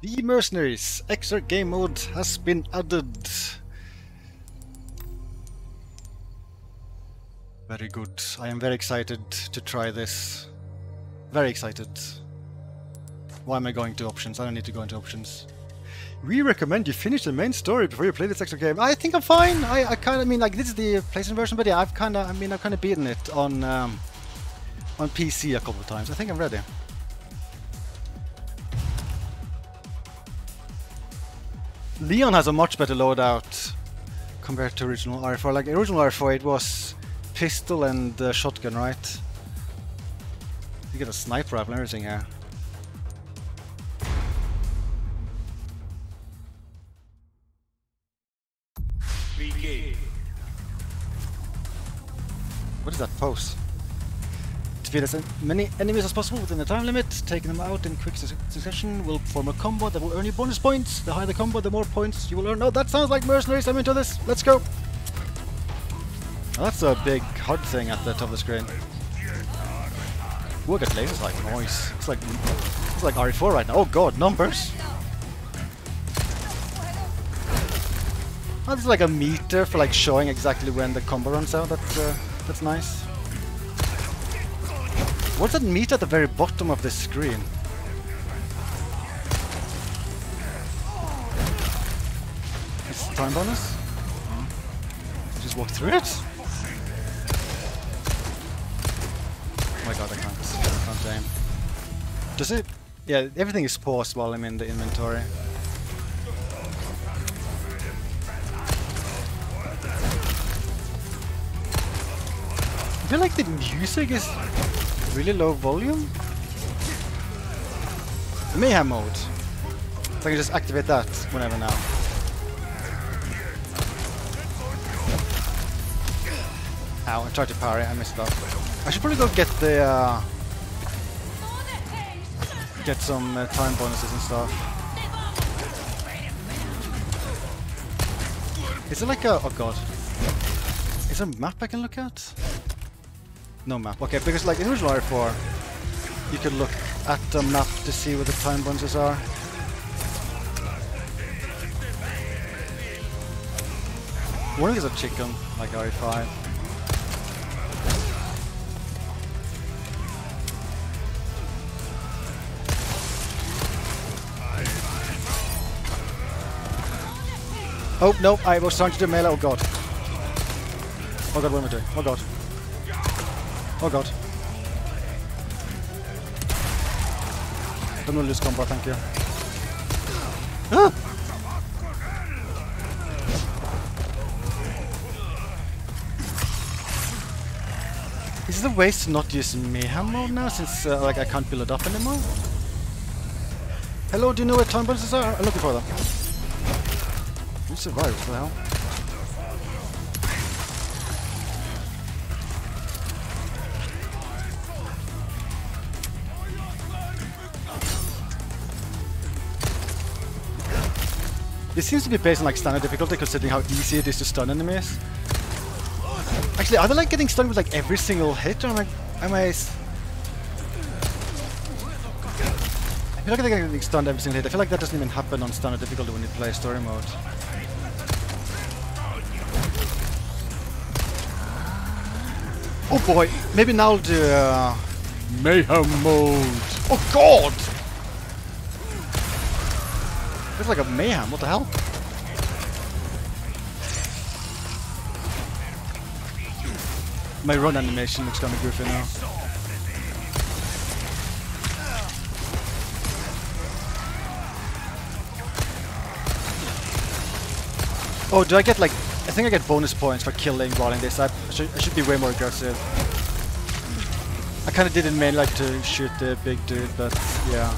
The Mercenaries extra game mode has been added. Very good. I am very excited to try this. Very excited. Why am I going to options? I don't need to go into options. We recommend you finish the main story before you play this extra game. I think I'm fine. I, I kind of mean like this is the PlayStation version, but yeah, I've kind of I mean I've kind of beaten it on um, on PC a couple of times. I think I'm ready. Leon has a much better loadout compared to original RE4. Like original RE4, it was pistol and uh, shotgun, right? You get a sniper rifle and everything here. What is that pose? As many enemies as possible within the time limit. Taking them out in quick succession will form a combo that will earn you bonus points. The higher the combo, the more points you will earn. Oh, that sounds like mercenaries. I'm into this. Let's go. That's a big HUD thing at the top of the screen. Look at lasers like noise. It's like it's like RE4 right now. Oh god, numbers. Oh, like a meter for like showing exactly when the combo runs out. That's uh, that's nice. What's that meter at the very bottom of this screen? It's time bonus? Uh-huh. Just walk through it? Oh my god, I can't, I can't aim. Does it? Yeah, everything is paused while I'm in the inventory. I feel like the music is really low volume. Mayhem mode. So I can just activate that whenever now. Ow, I tried to parry, I missed that. I should probably go get the uh, get some uh, time bonuses and stuff. Is it like a oh god? Is there a map I can look at? No map. Okay, because like in original RE4, you could look at the map to see where the time bonuses are. One is a chicken, like RE5. Oh, no, I was trying to do melee. Oh god. Oh god, what am I doing? Oh god. Oh god. Don't to lose combo, thank you. Ah! Is it a waste to not use mayhem mode now since uh, like I can't build it up anymore? Hello, do you know where time bonuses are? I'm looking for them. You survived, what the hell? This seems to be based on like standard difficulty considering how easy it is to stun enemies. Actually, are they like getting stunned with like every single hit or am I... Am I... I feel like they're getting stunned every single hit. I feel like that doesn't even happen on standard difficulty when you play story mode. Oh boy, maybe now I'll do uh, Mayhem mode. Oh god! Looks like a mayhem, what the hell? My run animation looks kinda goofy now. Oh, do I get like... I think I get bonus points for killing while in this. I should, I should be way more aggressive. I kinda didn't mainly like to shoot the big dude, but yeah.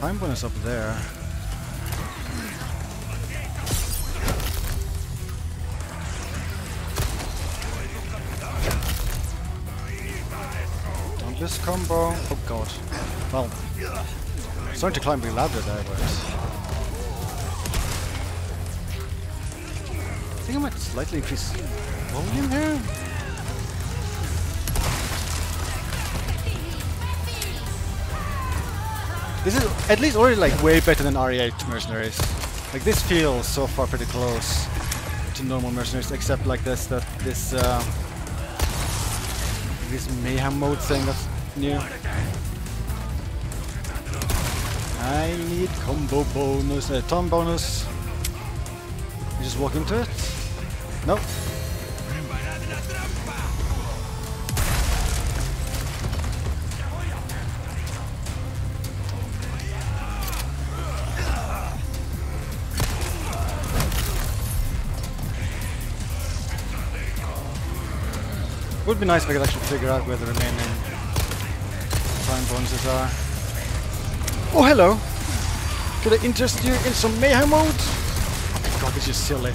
Time bonus up there. Don't miss combo. Oh god. Well, starting to climb the ladder there, I think I might slightly increase volume here. This is at least already like way better than RE8 mercenaries. Like this feels so far pretty close to normal mercenaries, except like this that this uh, this mayhem mode thing that's new. I need combo bonus, uh, tom bonus. You just walk into it. Nope. Would be nice if I could actually figure out where the remaining time bonuses are. Oh, hello! Could I interest you in some mayhem mode? Oh god, this is silly.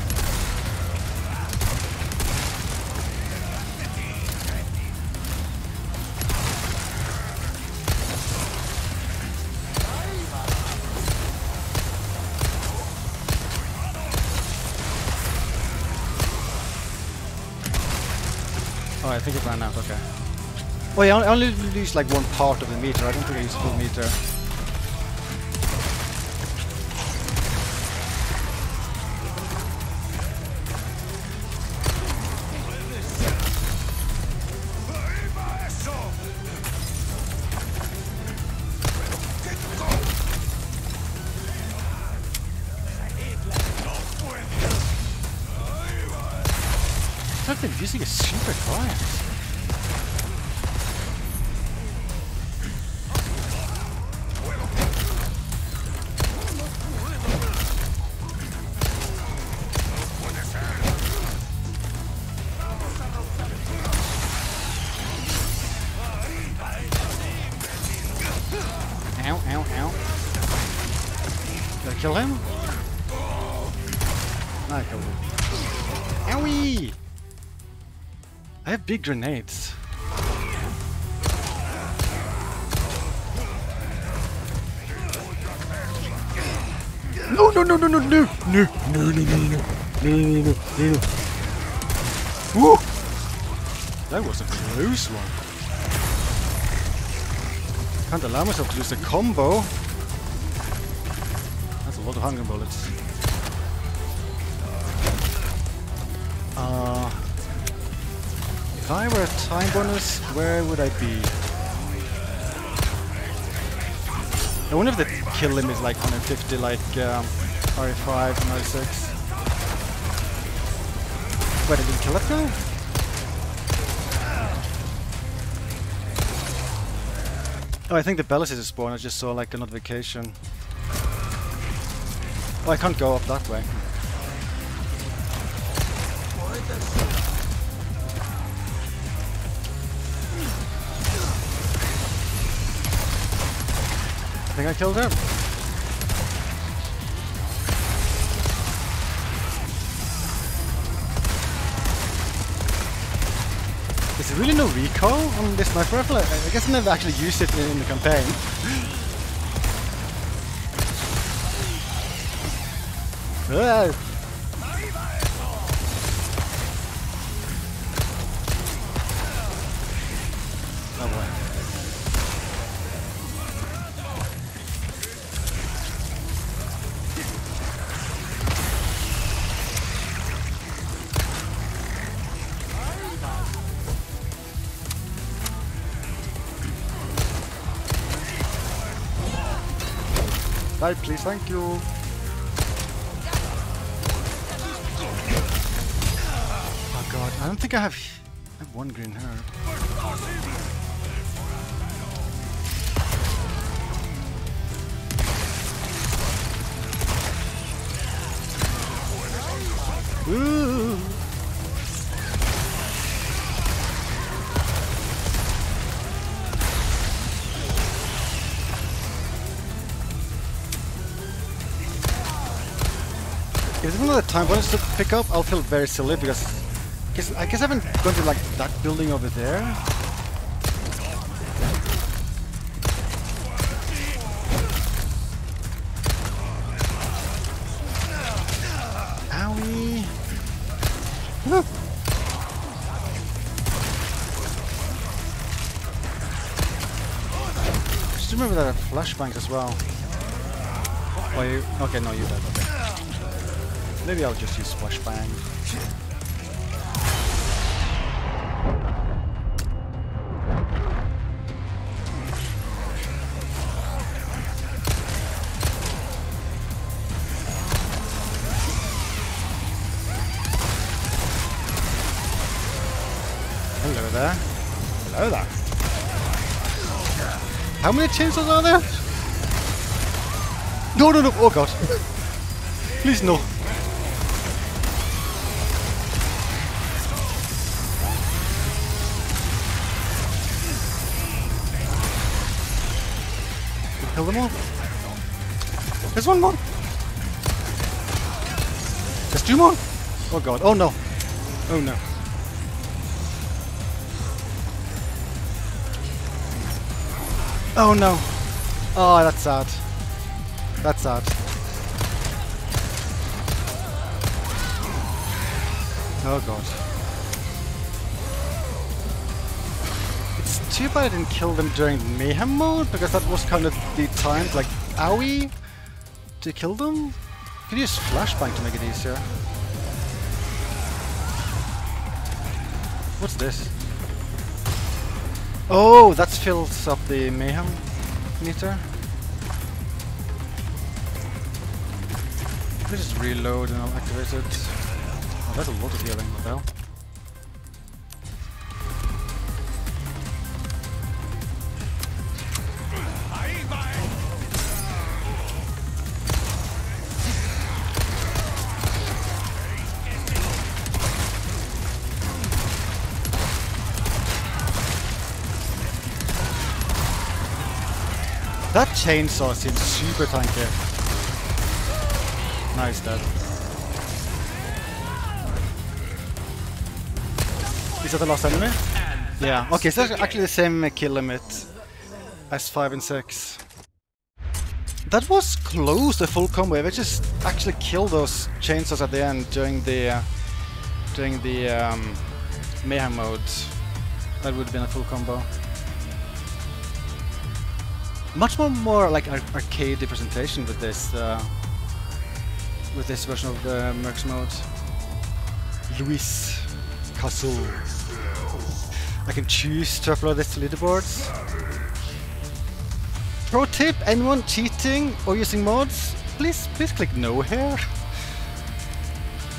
Think it ran out, okay. Yeah, I only used like one part of the meter, I don't think I used full meter. Big grenades. No, no, no, no, no, no, no, no, no, no, no, no, no, no, no. Woo! That was a close one. Can't allow myself to use a combo. That's a lot of handgun bullets. I were a time bonus, where would I be? I wonder if the kill limit is like 150 like um, RE5 and RE6. Wait, I didn't kill that guy? Oh, I think the Bellis is a spawn, I just saw like a notification. Oh, I can't go up that way. Think I killed him. Is there really no recoil on this sniper rifle? I, I guess I never actually used it in, in the campaign. Die, please, thank you. Oh god, I don't think I have. I have one green herb. Ooh. There's another time bonus to pick up, I'll feel very silly because I guess, I guess I haven't gone to like that building over there. Just remember that flashbangs as well. Oh, you? Okay, no, you did. Okay. Maybe I'll just use Flashbang. Hello there. Hello there. How many chainsaws are there? No, no, no. Oh god. Please no. There's one more. There's two more. Oh god. Oh no. Oh no. Oh no. Oh, that's sad. That's sad. Oh god. It's too bad I didn't kill them during mayhem mode because that was kind of the time, like, owie, to kill them. Could use flashbang to make it easier. What's this? Oh, that fills up the mayhem meter. Let me just reload and I'll activate it. Oh, that's a lot of healing, what? That chainsaw seems super tanky. Nice, dead. Is that the last enemy? Yeah. Okay, so that's actually the same kill limit as 5 and 6. That was close to full combo. If I just actually kill those chainsaws at the end during the uh, during the um, mayhem mode, that would have been a full combo. Much more more like ar arcade representation with this uh, with this version of the Mercs mode. Luis Castle. I can choose to upload this to leaderboards. Pro tip, anyone cheating or using mods, please please click no here.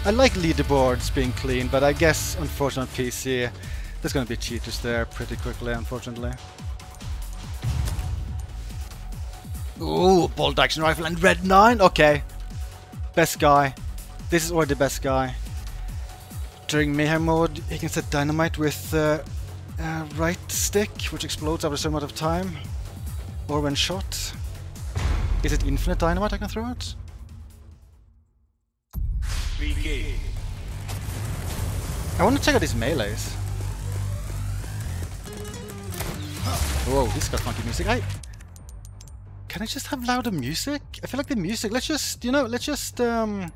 I like leaderboards being clean, but I guess unfortunately on PC there's gonna be cheaters there pretty quickly, unfortunately. Ooh, bolt action rifle and red 9, okay. Best guy. This is already the best guy. During mayhem mode, he can set dynamite with uh, uh, right stick, which explodes after a certain amount of time. Or when shot. Is it infinite dynamite I can throw? Begin. I want to check out these melees. Whoa, this got funky music. I can I just have louder music? I feel like the music. Let's just, you know, let's just um,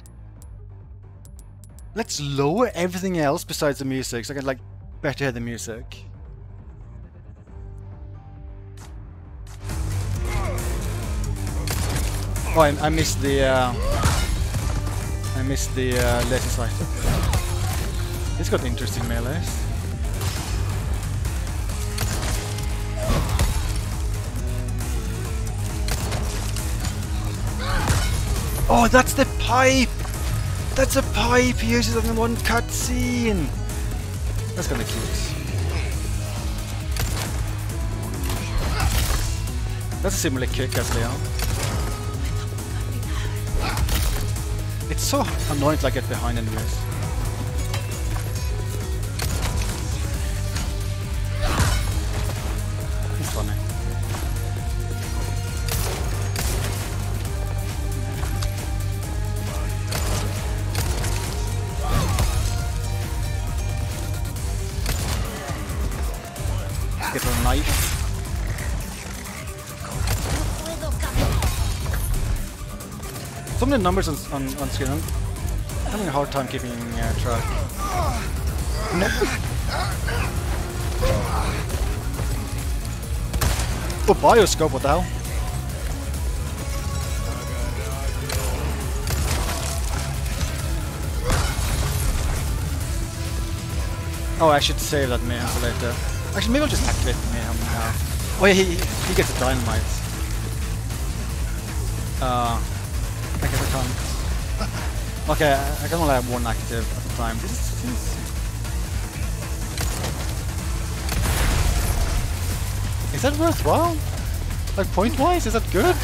let's lower everything else besides the music, so I can like better hear the music. Oh, I, I missed the. Uh, I missed the uh, laser sight. It's got interesting melees. Oh, that's the pipe! That's a pipe he uses in the one cutscene! That's kinda cute. That's a similar kick as Leon. It's so annoying to like, get behind enemies. Knife. So many numbers on, on, on screen. having a hard time keeping uh, track. Oh, bioscope, what the hell? Oh, I should save that mayhem for later. Actually, maybe I'll just activate mayhem now. Oh he, he gets a dynamite. Uh, I guess I can't. Okay, I can only have one active at a time. This seems... Is that worthwhile? Like point-wise, is that good?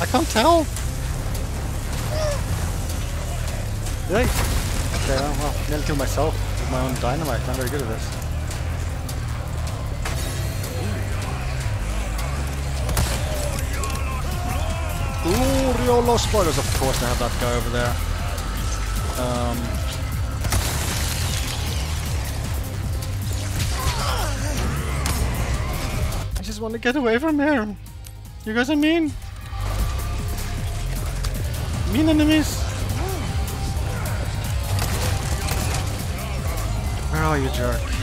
I can't tell. Did I? Okay, well, well nearly killed myself with my own dynamite. I'm very good at this. Ooh, Riolo spoilers, of course they have that guy over there. Um, I just want to get away from here. You guys are mean. Mean enemies. Where are you, jerk?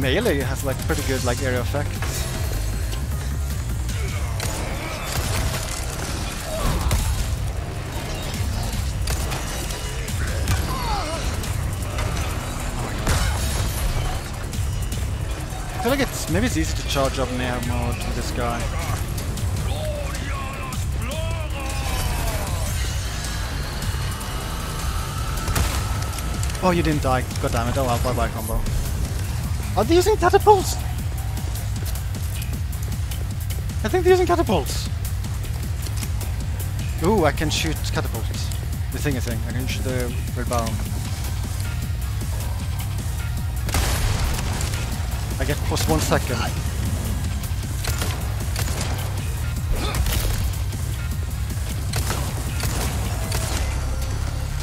Melee has like pretty good like area effects. I feel like it's maybe it's easy to charge up Mayhem mode with this guy. Oh, you didn't die. God damn it. Oh well, bye bye combo. Are they using catapults? I think they're using catapults. Ooh, I can shoot catapults. The thingy thing. I can shoot the red barrel. I get plus one second.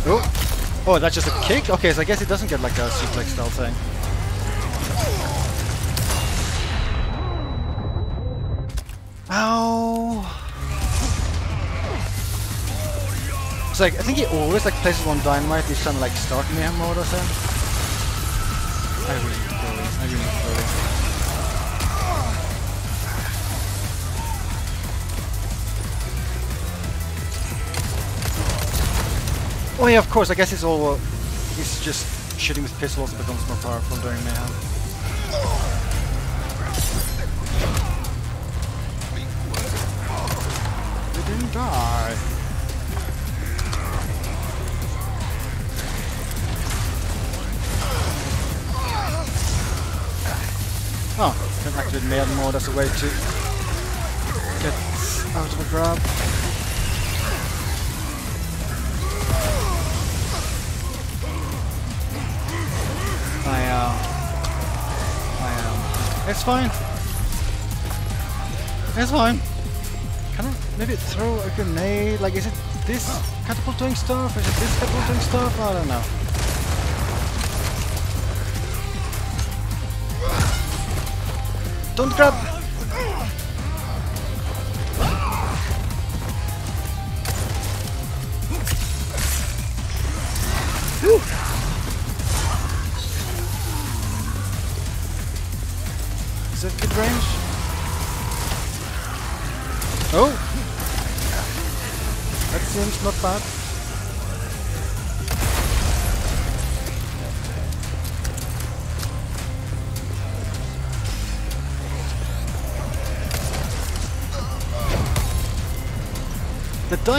Oh, oh, that's just a kick. Okay, so I guess it doesn't get like a suplex style thing. Ow! It's like I think he always like places one dynamite each time like start mayhem mode or something. I really need to go. I really need to go. Oh yeah, of course. I guess it's all. Uh, he's just shooting with pistols becomes more powerful during mayhem. Die. Oh, can activate mayhem mode as a way to get out of a grab. I am. I am. It's fine. It's fine. Maybe throw a grenade? Like, is it this catapult doing stuff? Is it this catapult doing stuff? I don't know. Don't grab!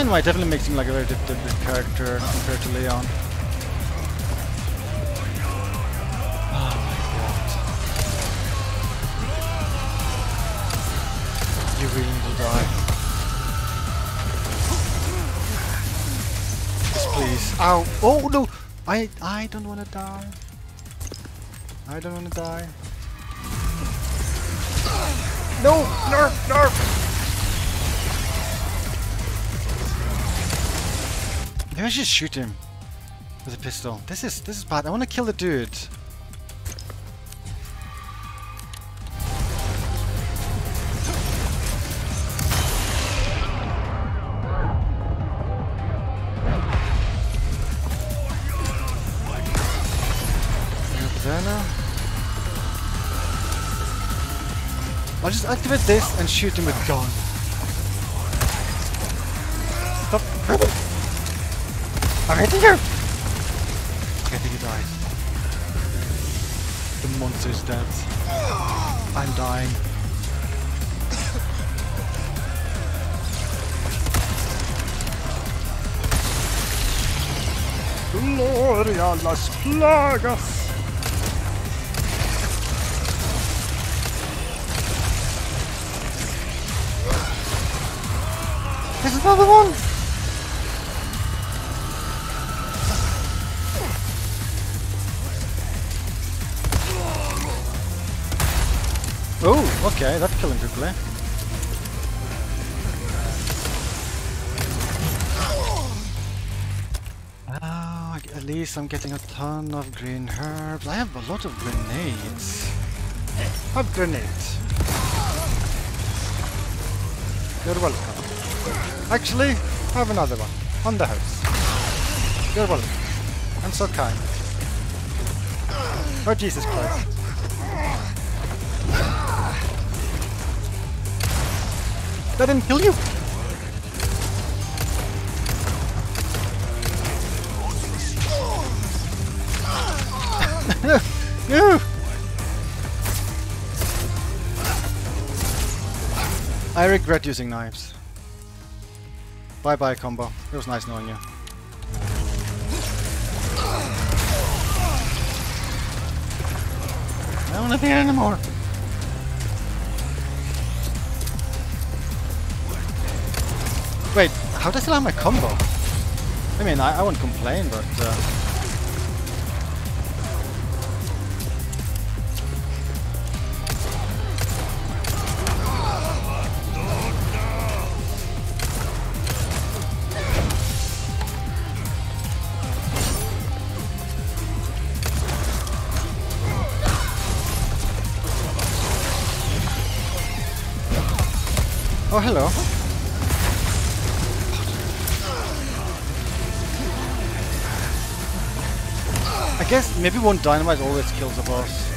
The Dynamite definitely makes him like a very different character compared to Leon. Oh. You really need to die. please. Ow. Oh, no. I, I don't want to die. I don't want to die. No! Nerf! Nerf! Maybe I should shoot him with a pistol. This is this is bad. I want to kill the dude. I'll just activate this and shoot him with gun. Stop. I'm hitting you! Okay, I think he died. The monster's dead. I'm dying. Gloria las plagas! There's another one! Okay, that's killing quickly. Oh, eh? ah, at least I'm getting a ton of green herbs. I have a lot of grenades. Have grenades. You're welcome. Actually, I have another one. On the house. You're welcome. I'm so kind. Oh Jesus Christ. That didn't kill you! no! I regret using knives. Bye bye combo. It was nice knowing you. I don't want to be anymore. How does it have my combo? I mean, I, I won't complain, but... Uh... Oh, hello. I guess maybe one dynamite always kills a boss.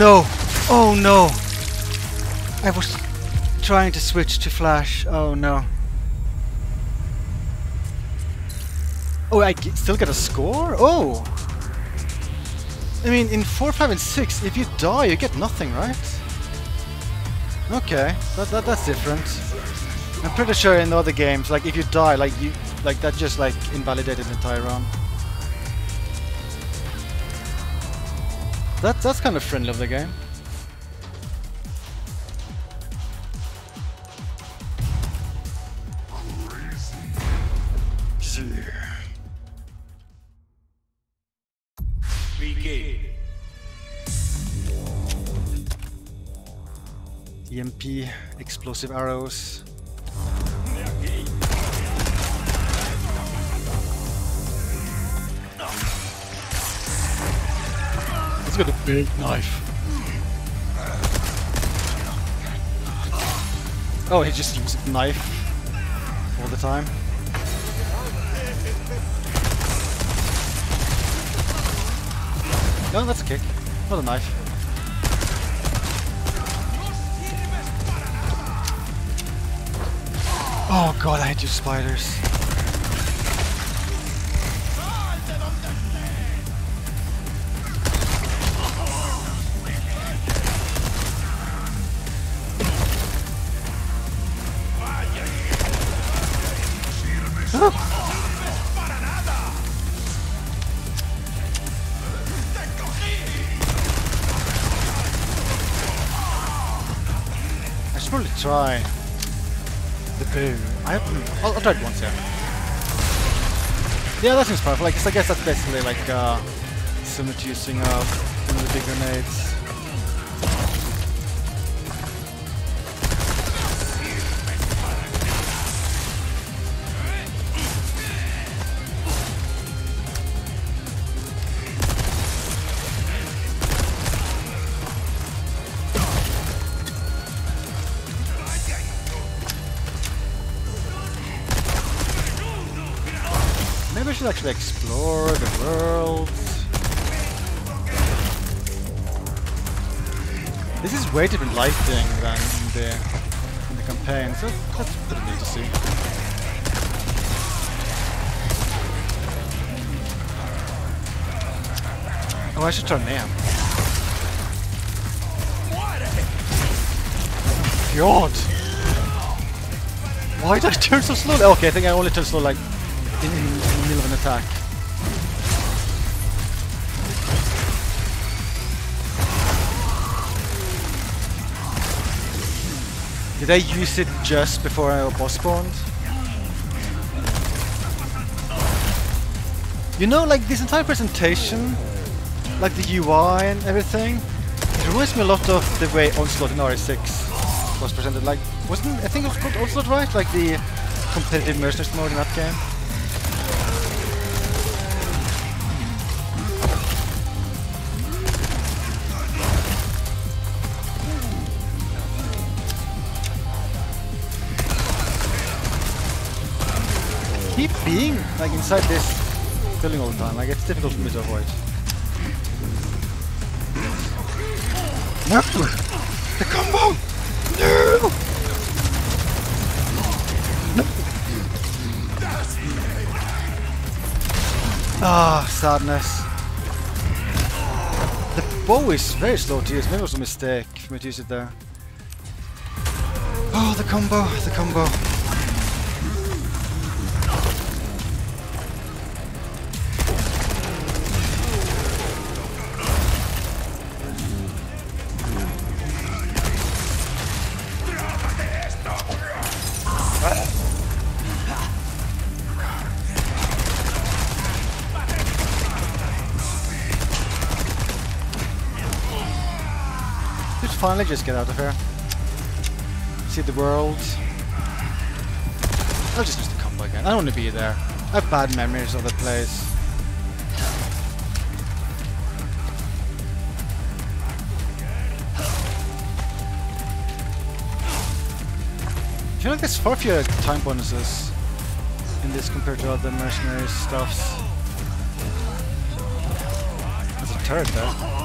No! Oh no! I was trying to switch to flash. Oh no. Oh, I still get a score? Oh! I mean, in 4, 5, and 6, if you die, you get nothing, right? Okay, that, that that's different. I'm pretty sure in other games, like if you die, like you, like that just like invalidated the entire run. That, that's kind of friendly of the game. EMP, explosive arrows. Got a big knife. Oh, he just uses knife all the time. No, that's a kick, not a knife. Oh god, I hate you spiders. Try the boo. I haven't. I'll, I'll try it once, yeah. Yeah, that seems perfect. Like, I guess that's basically like uh, similar to using uh, one of the big grenades. Actually explore the world. This is way different lighting than in the in the campaign, so that's pretty neat to see. Oh, I should turn name. God! Why did I turn so slowly? Okay, I think I only turn slow like in, attack. Did I use it just before I boss spawned? You know, like this entire presentation, like the UI and everything, it reminds me a lot of the way Onslaught in RE6 was presented. Like, wasn't I think it was called Onslaught, right? Like the competitive mercenaries mode in that game. Keep being like inside this building all the time. Like it's difficult for me to avoid. No! The combo! No! No! Ah, sadness. The bow is very slow to use. Maybe it was a mistake for me to use it there. Oh, the combo, the combo. Finally just get out of here. See the world. I'll just use the combo again. I don't want to be there. I have bad memories of the place. Do you like there's far fewer time bonuses in this compared to other mercenary stuffs. There's a turret there.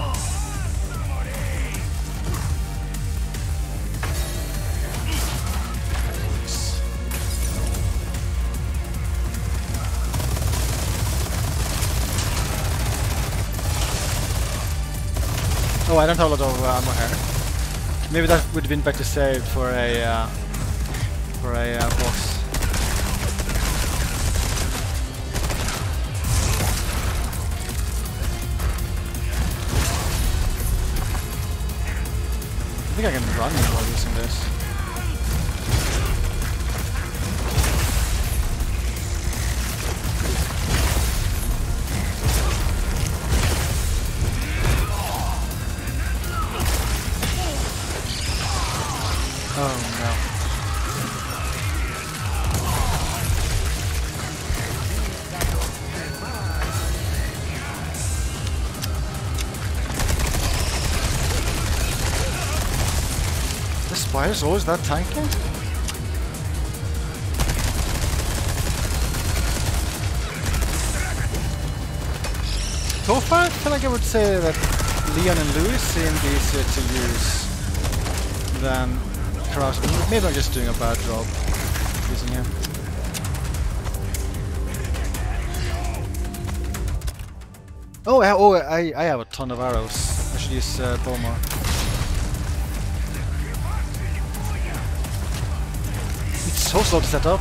Oh, I don't have a lot of uh, ammo here. Maybe that would have been better saved for a uh, for a uh, boss. The spider's always that tanky? So far, I feel like I would say that Leon and Luis seem easier to use than Krauser. Maybe I'm just doing a bad job. using him. Oh, I, oh, I, I have a ton of arrows. I should use uh, bow more. So slow to set up,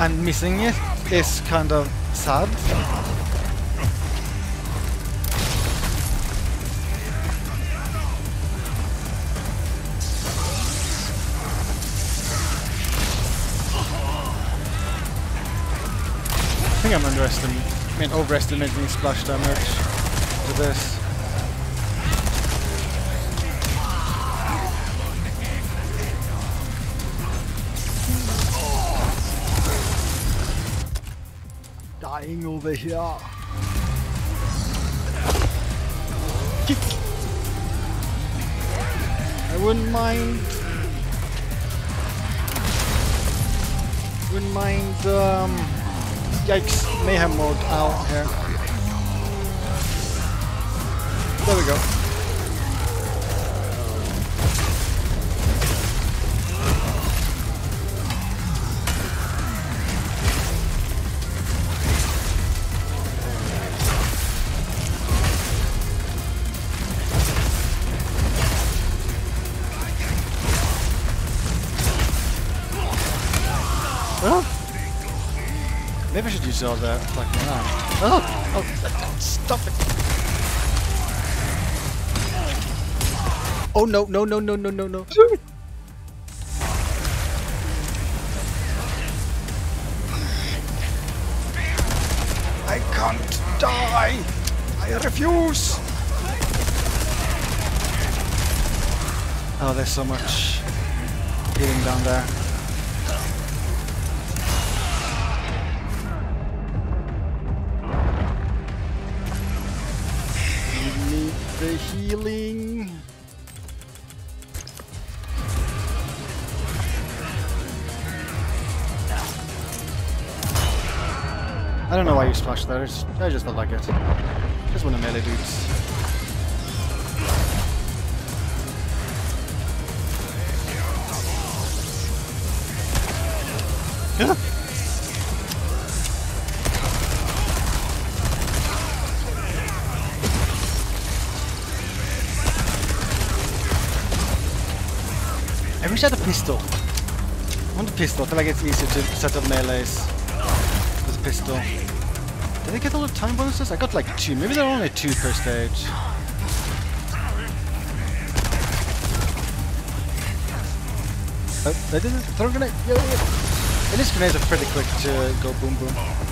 and missing it is kind of sad. I think I'm underestimating, I mean overestimating splash damage with this. Over here. I wouldn't mind. Wouldn't mind. Um, Yikes, mayhem mode out here. There we go. Oh. Maybe I should use all that fucking around. Oh! Oh! Stop it! Oh no, no, no, no, no, no, no. I can't die! I refuse! Oh, there's so much healing down there. I just, felt like it. Just one of melee dudes. Yeah. I wish I had a pistol. I want a pistol. I feel like it's easier to set up melees with a pistol. Did I get all the time bonuses? I got like two. Maybe there are only two per stage. Oh, I did it. Throw grenade. Yeah, yeah. And these grenades are pretty quick to go boom boom.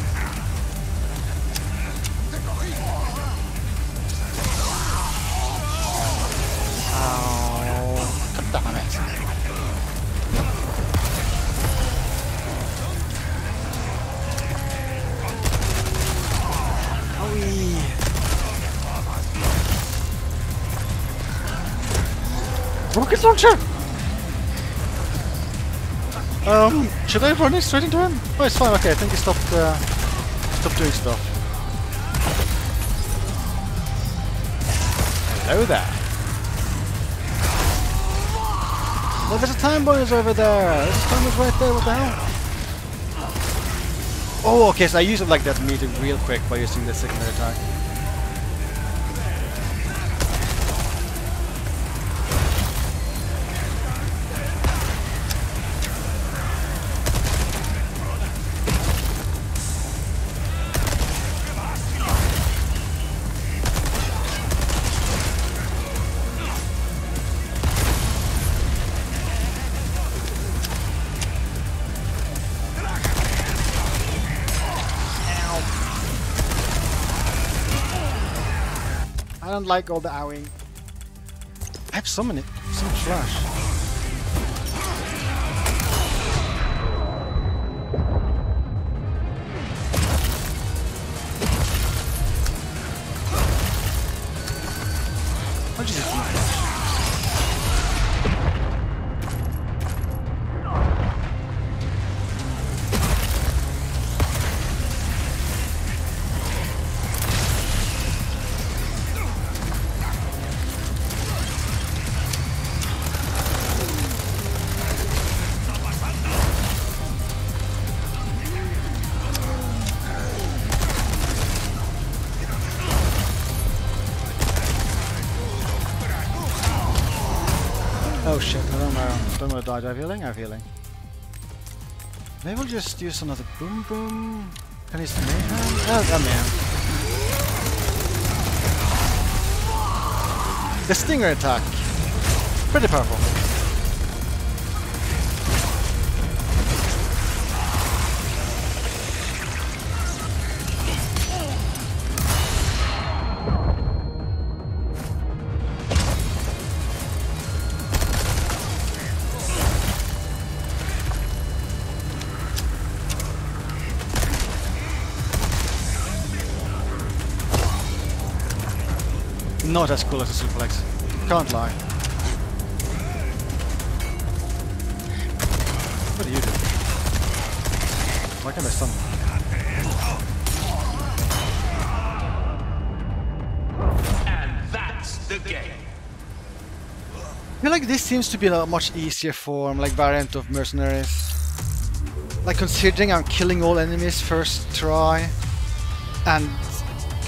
Launcher! Um, should I run it straight into him? Oh, it's fine. Okay, I think he stopped, uh, stopped doing stuff. Hello there. Well, there's a time bonus over there. There's a time bonus right there. What the hell? Oh, okay. So I use it like that meter real quick by using the secondary attack. Don't like all the owing. I have so many, so much flash. Die. Have healing? Have healing. Maybe we'll just use another boom boom. Can use the mayhem? Oh, oh man. The stinger attack. Pretty powerful. Not as cool as a suplex. Can't lie. What do you do? Why can't I stun? And that's the game. I feel like this seems to be a much easier form, like variant of mercenaries. Like considering I'm killing all enemies first try, and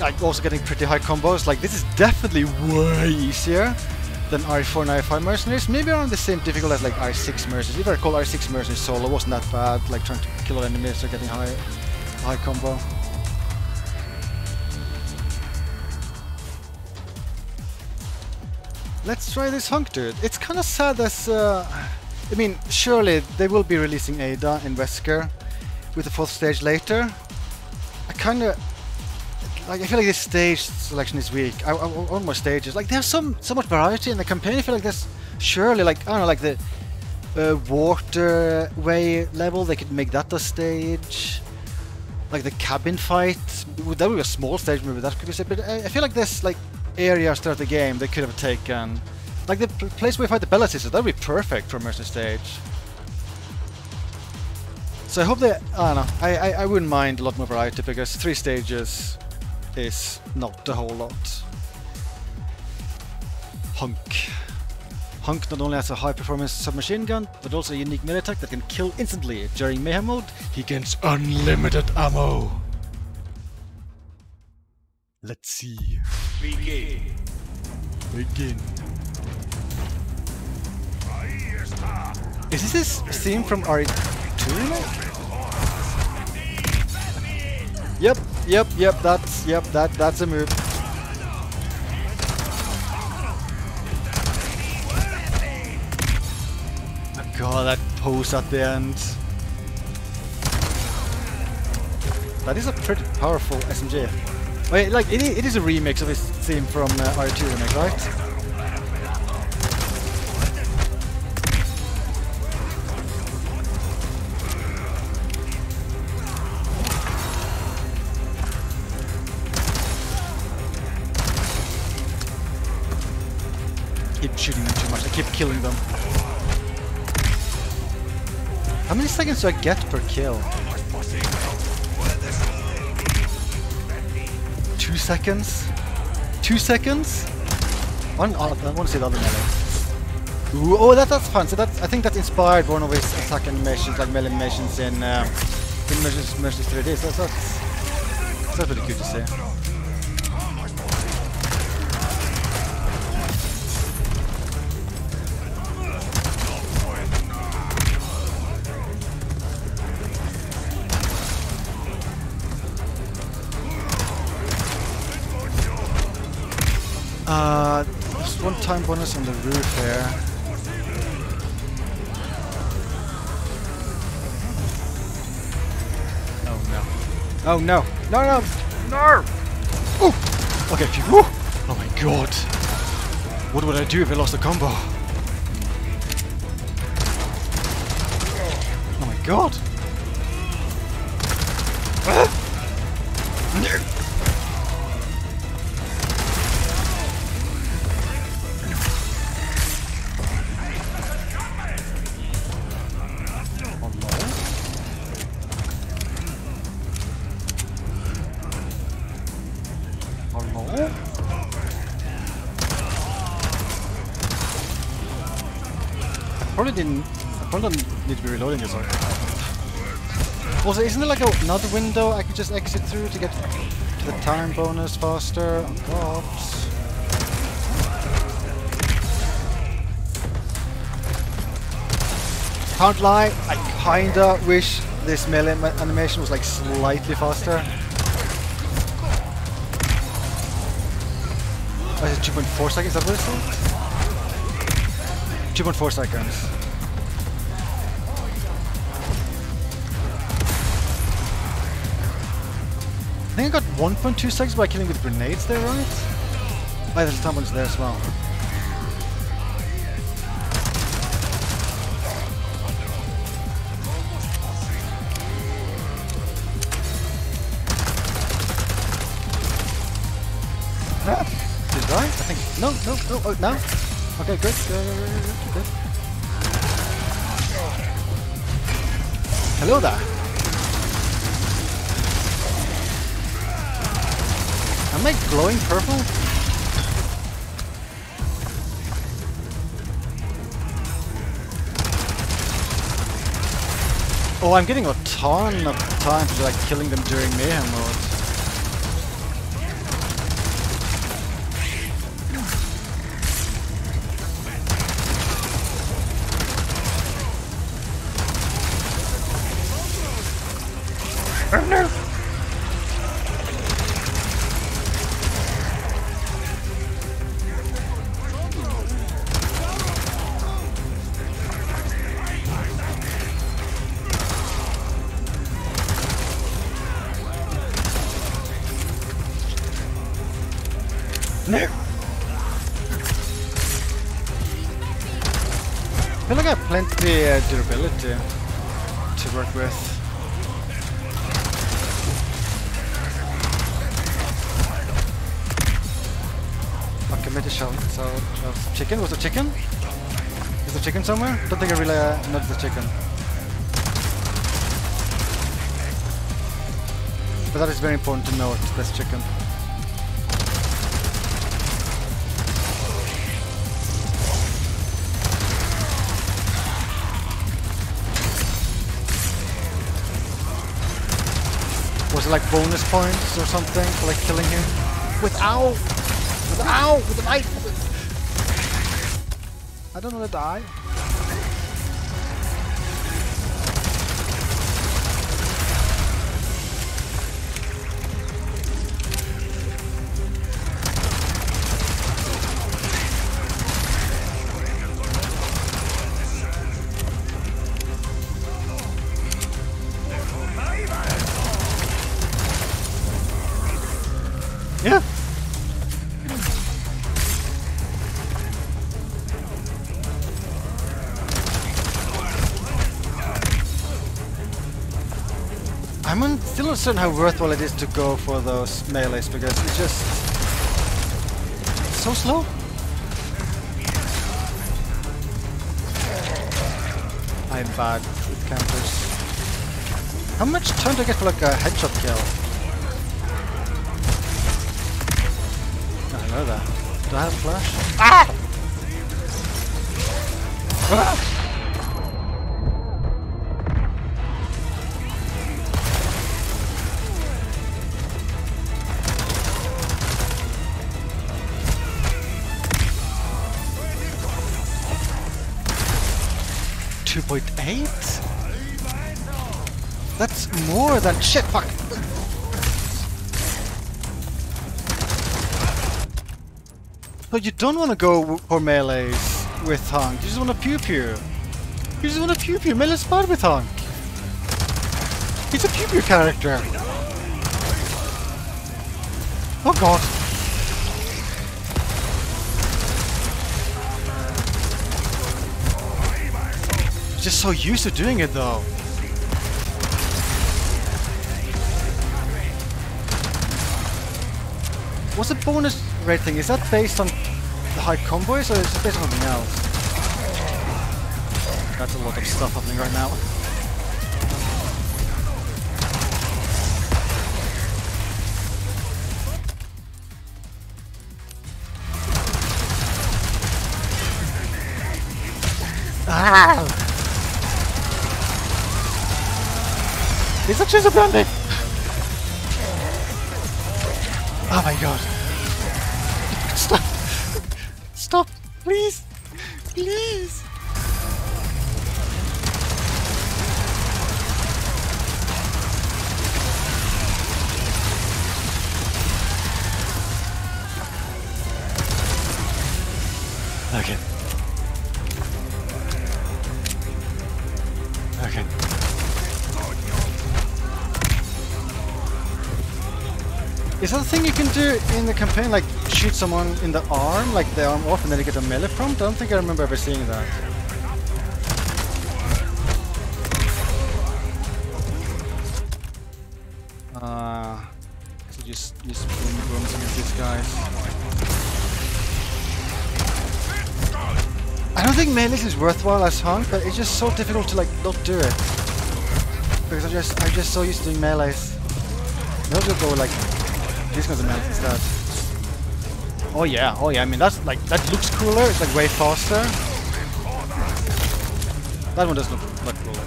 like also getting pretty high combos, like this is definitely way easier than R4 and R5 mercenaries. Maybe around the same difficulty as like R6 mercenaries. If I recall R6 mercenaries solo wasn't that bad, like trying to kill enemies or getting high high combo. Let's try this hunk dude. It's kind of sad as... Uh, I mean, surely they will be releasing Ada and Wesker with the fourth stage later. I kind of... Like, I feel like this stage selection is weak. I, I, on more stages. Like, there's some so much variety in the campaign. I feel like there's surely, like, I don't know, like the uh, waterway level, they could make that a stage. Like the cabin fight, would that would be a small stage maybe that could be said, but I, I feel like there's like areas throughout the game they could have taken. Like the place where we fight the Bella Sisters, that would be perfect for a Mercy stage. So I hope they, I don't know, I, I, I wouldn't mind a lot more variety because three stages is not a whole lot. Hunk. Hunk not only has a high performance submachine gun, but also a unique melee attack that can kill instantly. During mayhem mode, he gains unlimited ammo. Let's see. Begin. Begin. Is this his theme from R2 Yep, yep, yep, that's yep, that that's a move. Oh God, that pose at the end. That is a pretty powerful SMG. Wait, like it, it is a remix of his theme from uh, R2 remake, right? Keep killing them. How many seconds do I get per kill? Two seconds? Two seconds? One, oh, I want to see the other melee. Ooh, oh, that, that's fun. So that's, I think that inspired one of his attack animations, like melee animations in, um, in Mercs 3D. So that's, that's really good to see. One bonus on the roof there. Oh no. Oh no. No, no! No! Ooh! Okay, phew. Woo! Oh my god. What would I do if I lost the combo? Oh my god. Also, isn't there like another window I could just exit through to get to the time bonus faster? Oh god. Can't lie, I kinda wish this melee animation was like slightly faster. Oh, is it 2.4 seconds? Is that what it said? 2.4 seconds. 1.2 seconds by killing with grenades there, right? Oh, there's someone's there as well. Did I? I think no, no, no. Oh, no. Okay, good, good, good. Hello there. Am I glowing purple? Oh, I'm getting a ton of time for like killing them during mayhem mode. Oh no! Durability to work with. Okay, maybe shell, so, shell. Chicken? Was it chicken? Is the chicken somewhere? Don't think I really uh, noticed the chicken. But that is very important to note, this chicken. It like bonus points or something for like killing him? Without! Without! With a knife! I don't want to die. Uncertain how worthwhile it is to go for those melees because it's just so slow. I'm bad with campers. How much time do I get for like a headshot kill? I know that. Do I have flash? Ah! Than shit. Fuck. But you don't want to go for melees with Hunk. You just want to pew pew. You just want to pew pew. Melee's bad with Hunk. He's a pew pew character. Oh god. Just so used to doing it though. What's the bonus rating? Is that based on the high combos or is it based on something else? That's a lot of stuff happening right now. Ah! It's a Bandit! God. Someone in the arm, like the arm off, and then you get a melee prompt? I don't think I remember ever seeing that. Uh, so just just boom booms against these guys. I don't think melee is worthwhile as hunk, but it's just so difficult to like not do it because I just I'm just so used to doing melees. Maybe I'll go like these kinds of melees instead. Oh yeah, oh yeah. I mean that's like that looks cooler. It's like way faster. That one does look look cooler.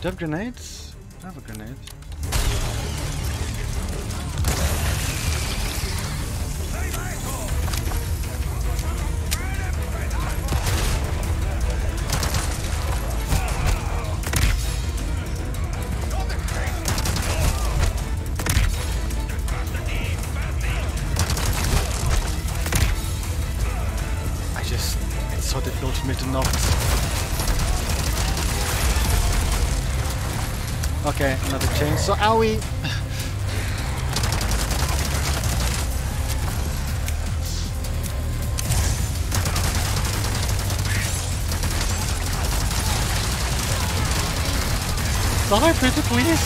Do have grenades? Die, please!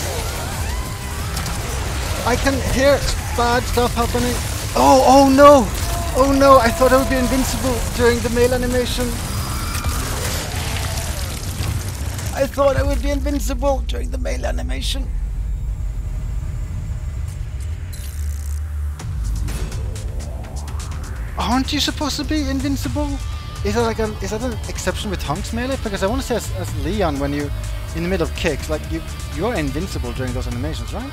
I can hear bad stuff happening. Oh, oh no! Oh no, I thought I would be invincible during the male animation. I thought I would be invincible during the male animation. Aren't you supposed to be invincible? Is that like a is that an exception with Hunks melee? Because I want to say as, as Leon when you in the middle of kicks, like you you're invincible during those animations, right?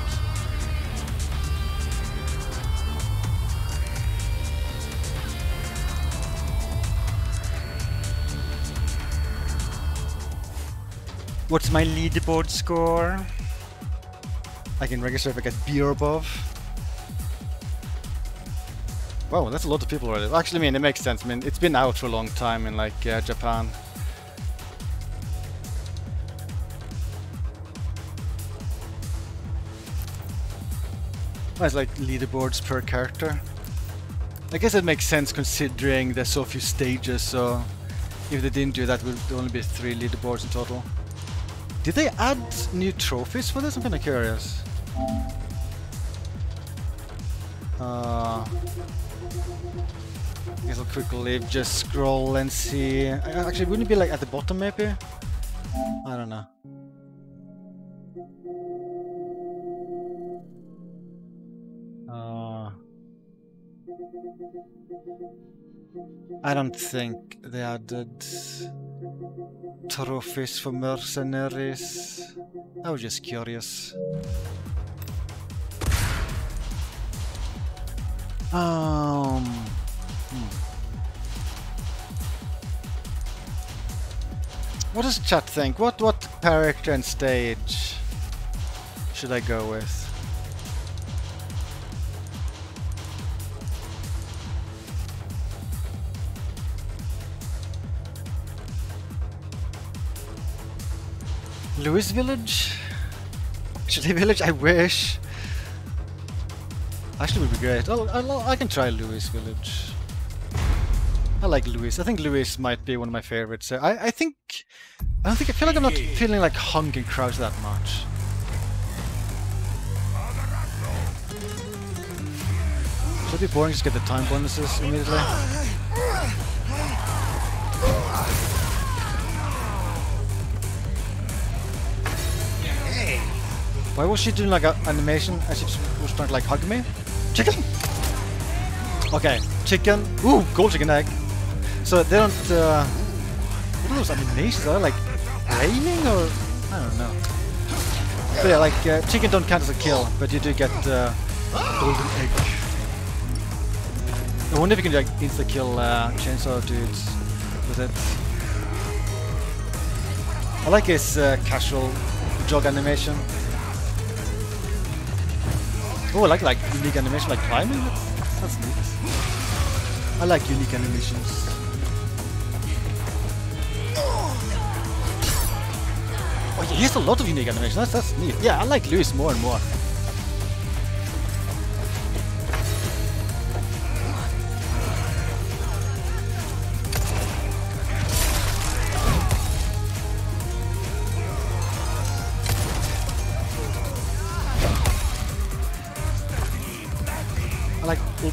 What's my leaderboard score? I can register if I get B or above. Wow, that's a lot of people already. Actually, I mean, it makes sense. I mean, it's been out for a long time in like uh, Japan. That's like leaderboards per character. I guess it makes sense considering there's so few stages, so if they didn't do that, it would only be three leaderboards in total. Did they add new trophies for this? I'm kind of curious. Uh, Guess I'll quickly just scroll and see. Uh, Actually, wouldn't it be like at the bottom maybe? I don't know. Uh, I don't think they added trophies for mercenaries. I was just curious. Um. hmm. What does chat think? What what character and stage should I go with? Luis Village? Actually, Village, I wish. Actually, would be great. I'll, I'll, I can try Luis Village. I like Luis. I think Luis might be one of my favorites. Uh, I, I think. I don't think. I feel like I'm not feeling like Hunk and Krauser that much. Should be boring just get the time bonuses immediately? Why was she doing like an animation as she was trying to like hug me? Chicken! Okay, chicken. Ooh, gold chicken egg. So they don't. Uh, what are those animations? Are they like raining or I don't know. But yeah, like uh, chicken don't count as a kill, but you do get uh, golden egg. I wonder if you can like insta kill uh, chainsaw dudes with it. I like his uh, casual jog animation. Oh, I like like unique animation, like climbing. That's, neat. I like unique animations. Oh yeah, he has a lot of unique animations. That's that's neat. Yeah, I like Luis more and more.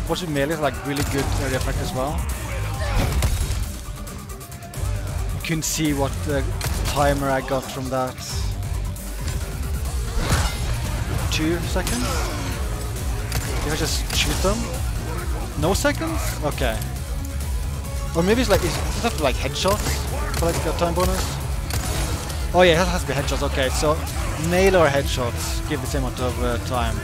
Watching melee is like really good area effect as well. You can see what the timer I got from that. Two seconds? If I just shoot them? No seconds? Okay. Or maybe it's like, does it have like headshots for like a time bonus? Oh yeah, it has to be headshots, okay. So melee or headshots give the same amount of uh, time.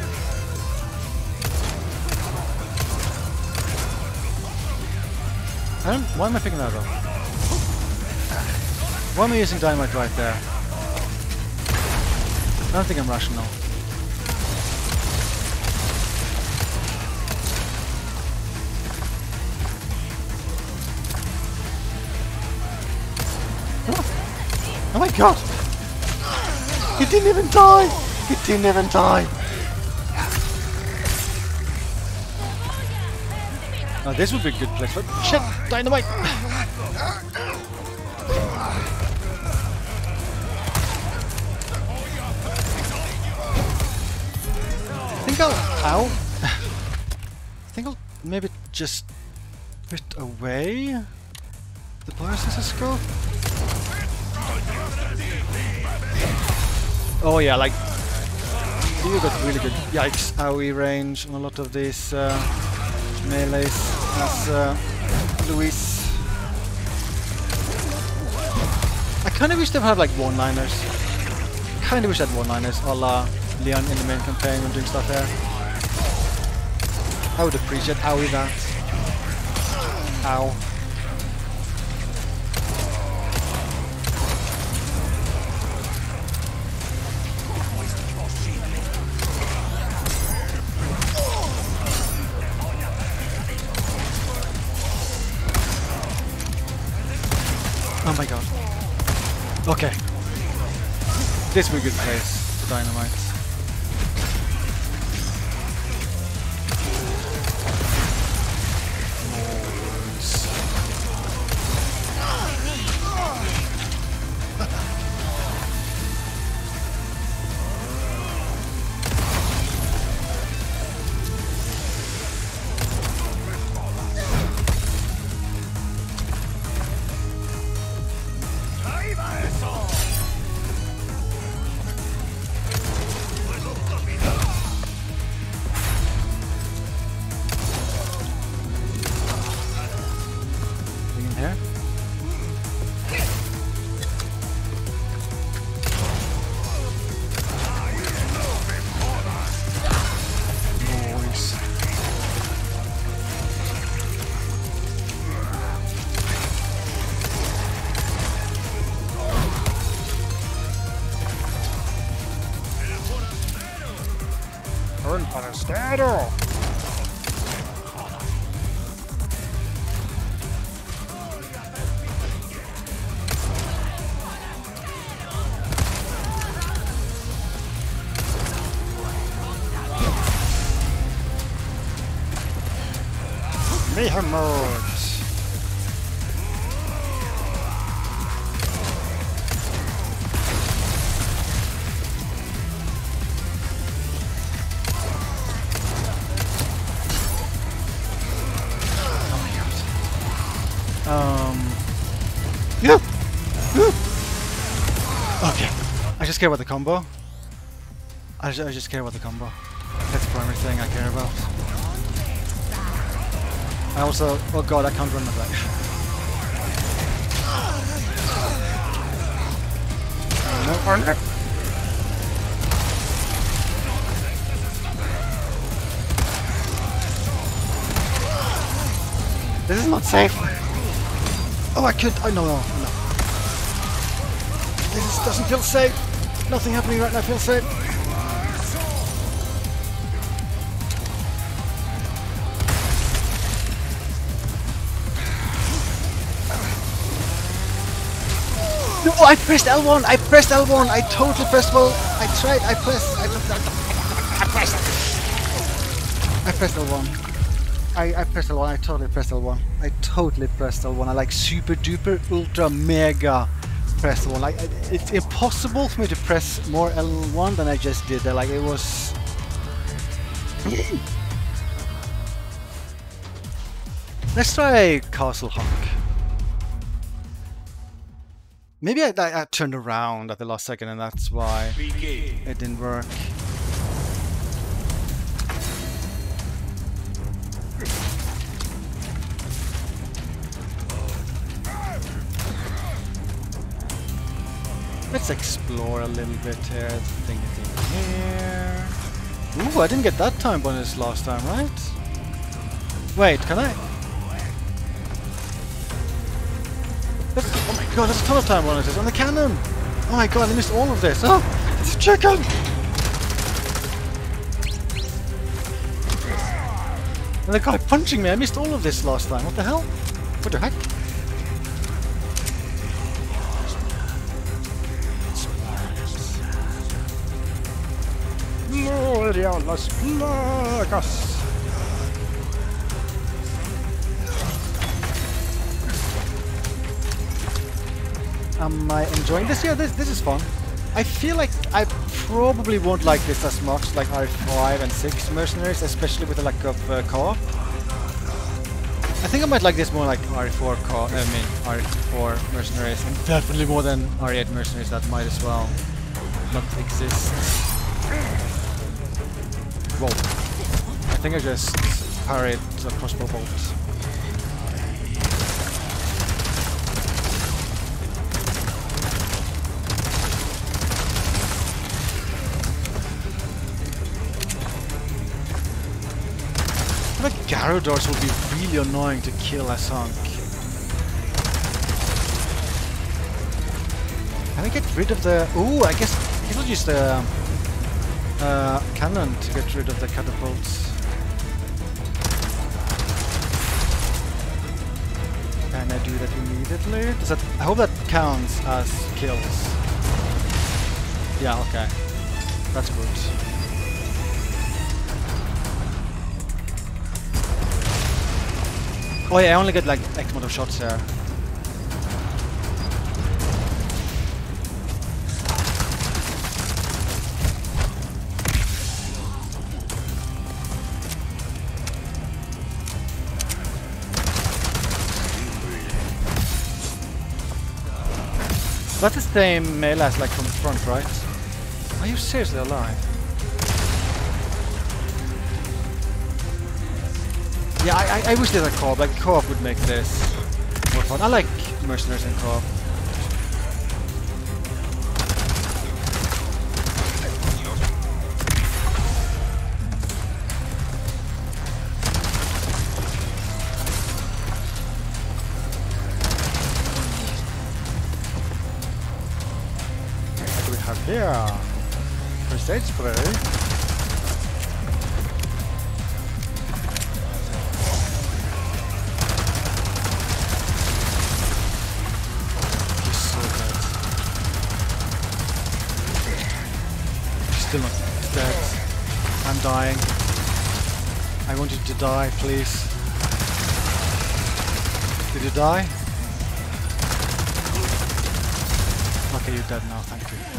I why am I picking that up? Why am I using dynamite right there? I don't think I'm rational. Oh my god! He didn't even die! He didn't even die! Now this would be a good place for- Shit! Dynamite! I think I'll... Ow! I think I'll maybe just put away the Biosensor Oh yeah, like you got really good yikes AoE range on a lot of these uh, melees as uh, Luis. I kind of wish they had like one-liners. Kind of wish I had one-liners, a la Leon in the main campaign when doing stuff here. I would appreciate AoE that. Ow. Okay. This will be a good place for dynamite. Forastero! Mayhem just care about the combo. I just, I just care about the combo. That's the primary thing I care about. I also, oh god, I can't run that back. No. This is not safe. Oh, I could. Oh, no, no, no. This is, doesn't feel safe. Nothing happening right now, feel safe. No, I pressed L1, I pressed L1, I totally pressed well, I tried, I pressed, I, I pressed, I pressed L1. I, I, pressed L1, I totally pressed L1. I totally pressed L1. I like super duper ultra mega press L1. Like it's impossible for me to press more L1 than I just did. There like it was. Let's try Castle Hawk. Maybe I, I, I turned around at the last second and that's why it didn't work. Let's explore a little bit here. Thing in here. Ooh, I didn't get that time bonus last time, right? Wait, can I? Oh my god, there's a ton of time bonuses on the cannon! Oh my god, I missed all of this! Oh, it's a chicken! And the guy punching me, I missed all of this last time, what the hell? What the heck? Gloria a las Plagas. Am I enjoying this? Yeah, this, this is fun. I feel like I probably won't like this as much like R5 and 6 Mercenaries, especially with the lack of uh, co-op. I think I might like this more like R4 co I mean R4 Mercenaries, and definitely more than R8 Mercenaries that might as well not exist. Whoa. I think I just parried the crossbow bolt. I like Garradors will be really annoying to kill as Hunk. Can I get rid of the... Ooh, I guess, I guess I'll use the um, uh, cannon to get rid of the catapults. Can I do that immediately? Does that... I hope that counts as kills. Yeah, okay. That's good. Oh yeah, I only get like X amount of shots here. That's the same melee as like from the front, right? Are you seriously alive? Yeah, I, I, I wish there's a co-op. Like co-op would make this more fun. I like mercenaries in co-op. Here? First aid spray. I'm dying. I want you to die, please. Did you die? Okay, you're dead now, thank you.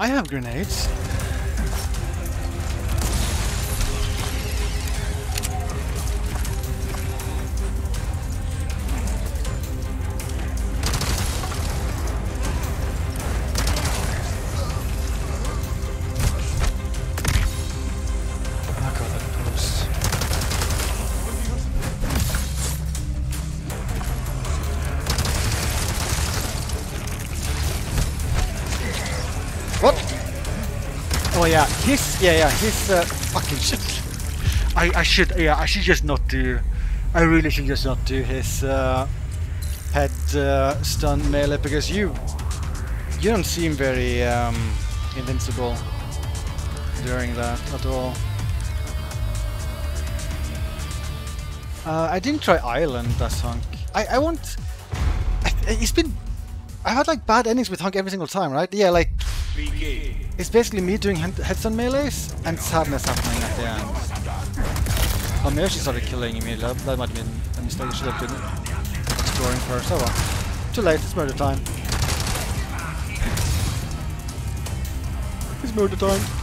I have grenades. Yeah yeah his uh, fucking shit. I I should yeah I should just not do. I really should just not do his uh, head uh, stun melee because you you don't seem very um, invincible during that at all. Uh, I didn't try Island as Hunk. I, I want. It's been. I've had like bad endings with Hunk every single time, right? Yeah, like. It's basically me doing head- headstone melees and sadness happening at the end. Oh, maybe she started killing immediately. That, that might have been a mistake. I should have been exploring first. Oh well. Too late. It's murder time. It's murder time.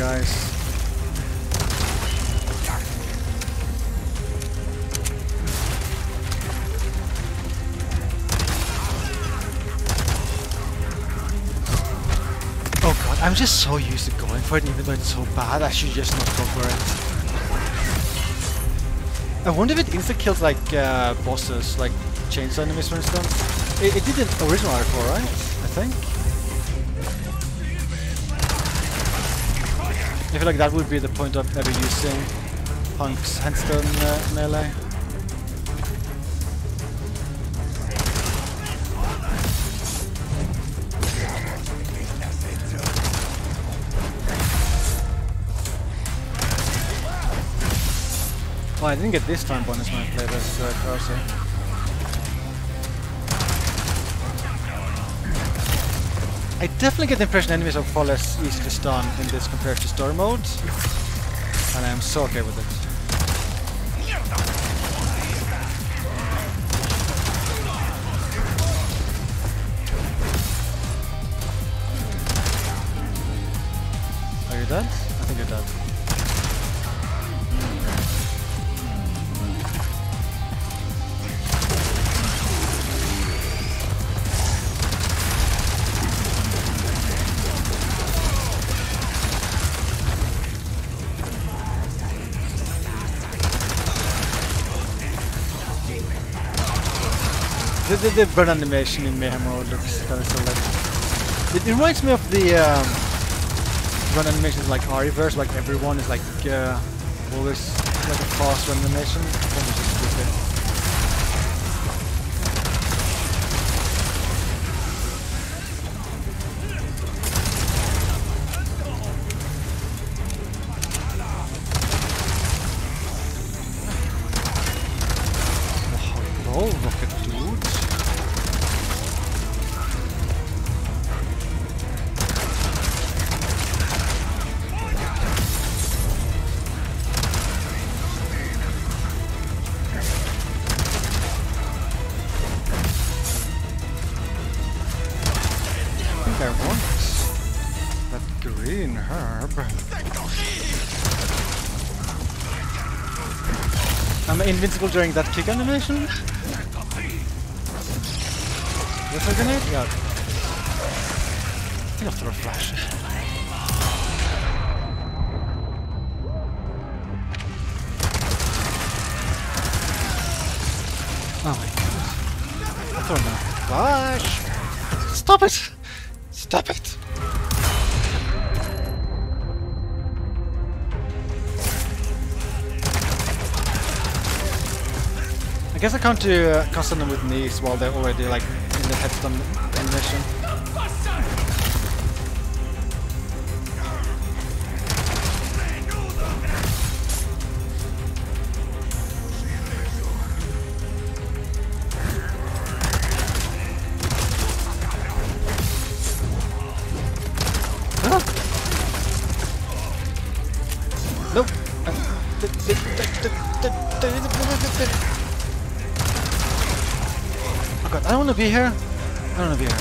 Guys. Oh god, I'm just so used to going for it even though it's so bad, I should just not go for it. I wonder if it insta kills like uh, bosses, like chainsaw enemies for instance. It, it did in original R4, right? I think. I feel like that would be the point of ever using Hunk's handstone uh, melee. Well, I didn't get this time bonus when I played as uh. I definitely get the impression enemies are far less easy to stun in this compared to story mode. And I'm so okay with it. The, burn animation in Mayhem mode looks kind of so like... It, it reminds me of the um, run animations like Ariverse, like everyone is like uh, always like a fast run animation. Invincible during that kick animation? Yes, I grenade? Yeah. I think I'll throw a flash. Oh my god. I'll throw a flash. Stop it! Guess I can't do uh, custom them with knees while they're already like in the headstone animation. Nope. God, I don't want to be here. I don't want to be here.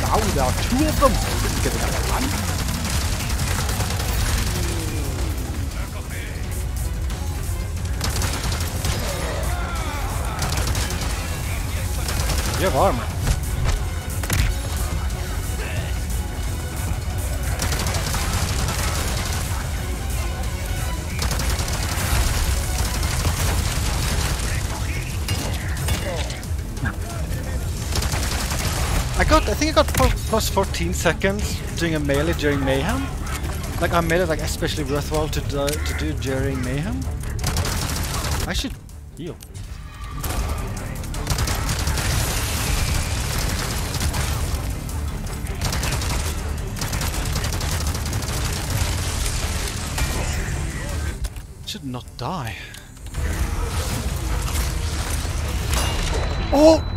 Now there are two of them. get it done. You have armor. Got, I think I got plus 14 seconds doing a melee during Mayhem. Like I made it like especially worthwhile to do, to do during Mayhem. I should heal. Should not die. Oh!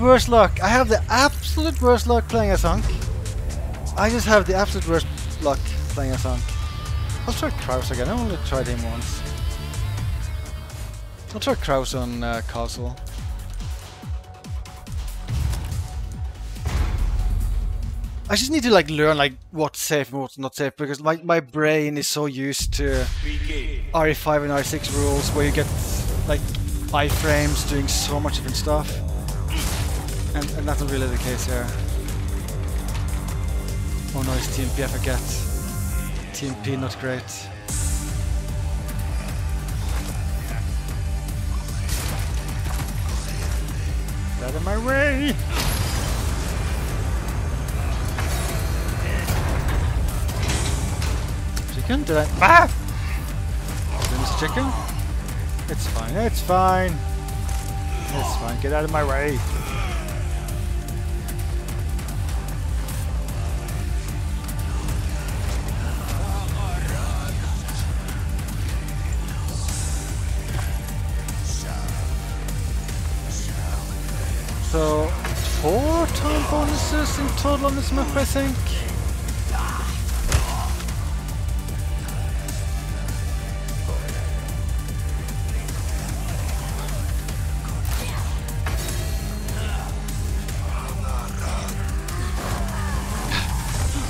Worst luck. I have the absolute worst luck playing as Hunk. I just have the absolute worst luck playing as Hunk. I'll try Kraus again. I only tried him once. I'll try Kraus on uh, Castle. I just need to like learn like what's safe and what's not safe because my, my brain is so used to Begin. RE5 and RE6 rules where you get like iframes doing so much different stuff. And, and that's not really the case here. Oh no, it's TMP, I forget. TMP, not great. Get out of my way! Chicken? Did I? Ah! This chicken? It's fine. It's fine. It's fine. Get out of my way. So, four time bonuses in total on this map, I think.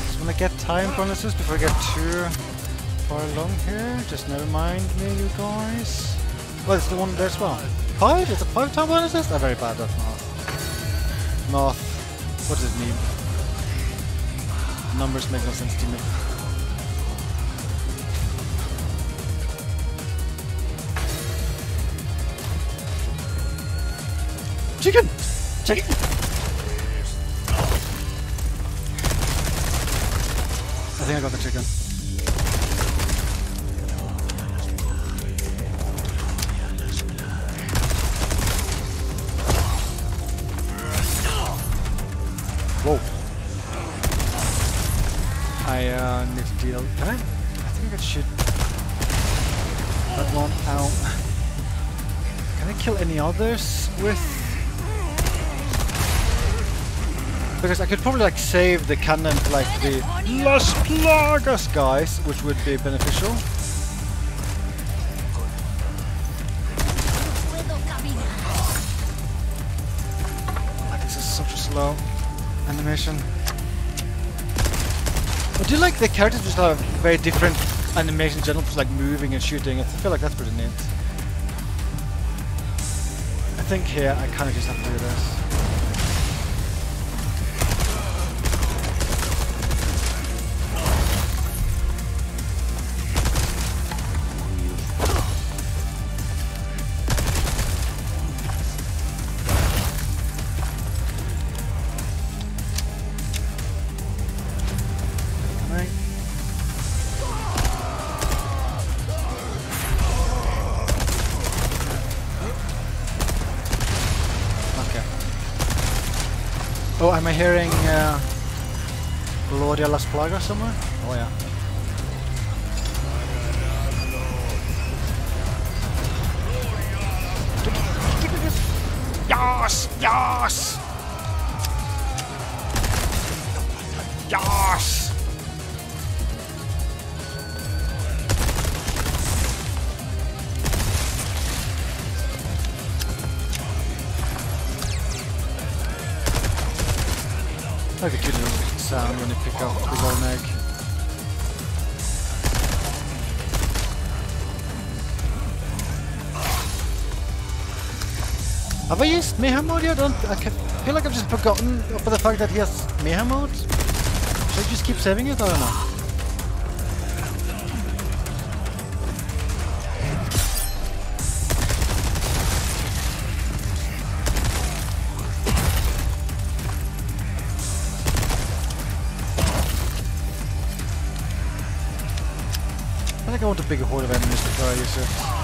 Just wanna get time bonuses before I get too far along here. Just never mind me, you guys. Well, it's the one there as well. Five? Is it five time bonuses? I'm very bad at math. Math. What does it mean? Numbers make no sense to me. Chicken! Chicken! Others with? Because I could probably like save the cannon like the Las Plagas guys, which would be beneficial. Ah, This is such a slow animation. I do like the characters just have very different animation general, just like moving and shooting. I feel like that's pretty neat. I think here I kind of just have to do this. Las Plagas somewhere? Oh yeah. Forgotten about the fact that he has Mayhem mode. Should I just keep saving it? I don't know. I think I want a bigger horde of enemies before I use it.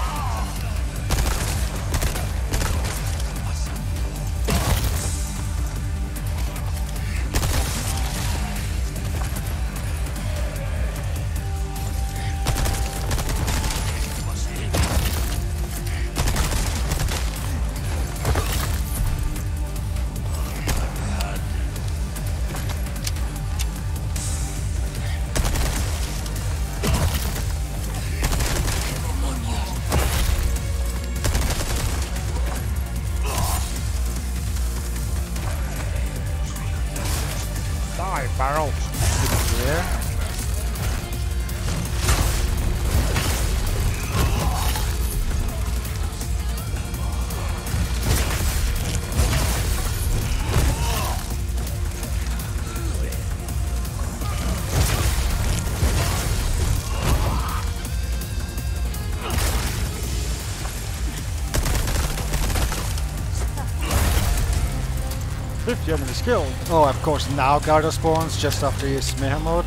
Oh, of course. Now Garrador spawns just after you Mayhem mode.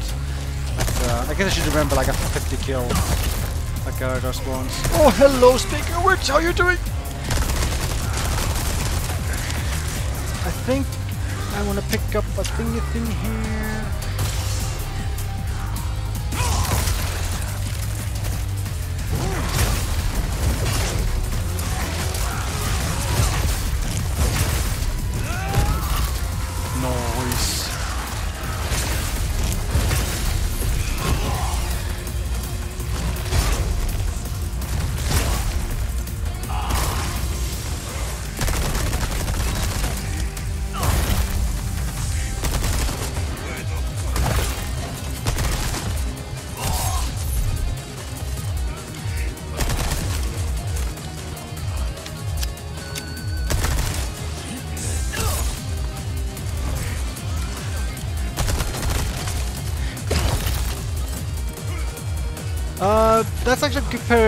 But, uh, I guess I should remember like a 50 kill. A Garrador spawns. Oh, hello, Speaker Witch. How you doing? I think I want to pick up a thingy thing here.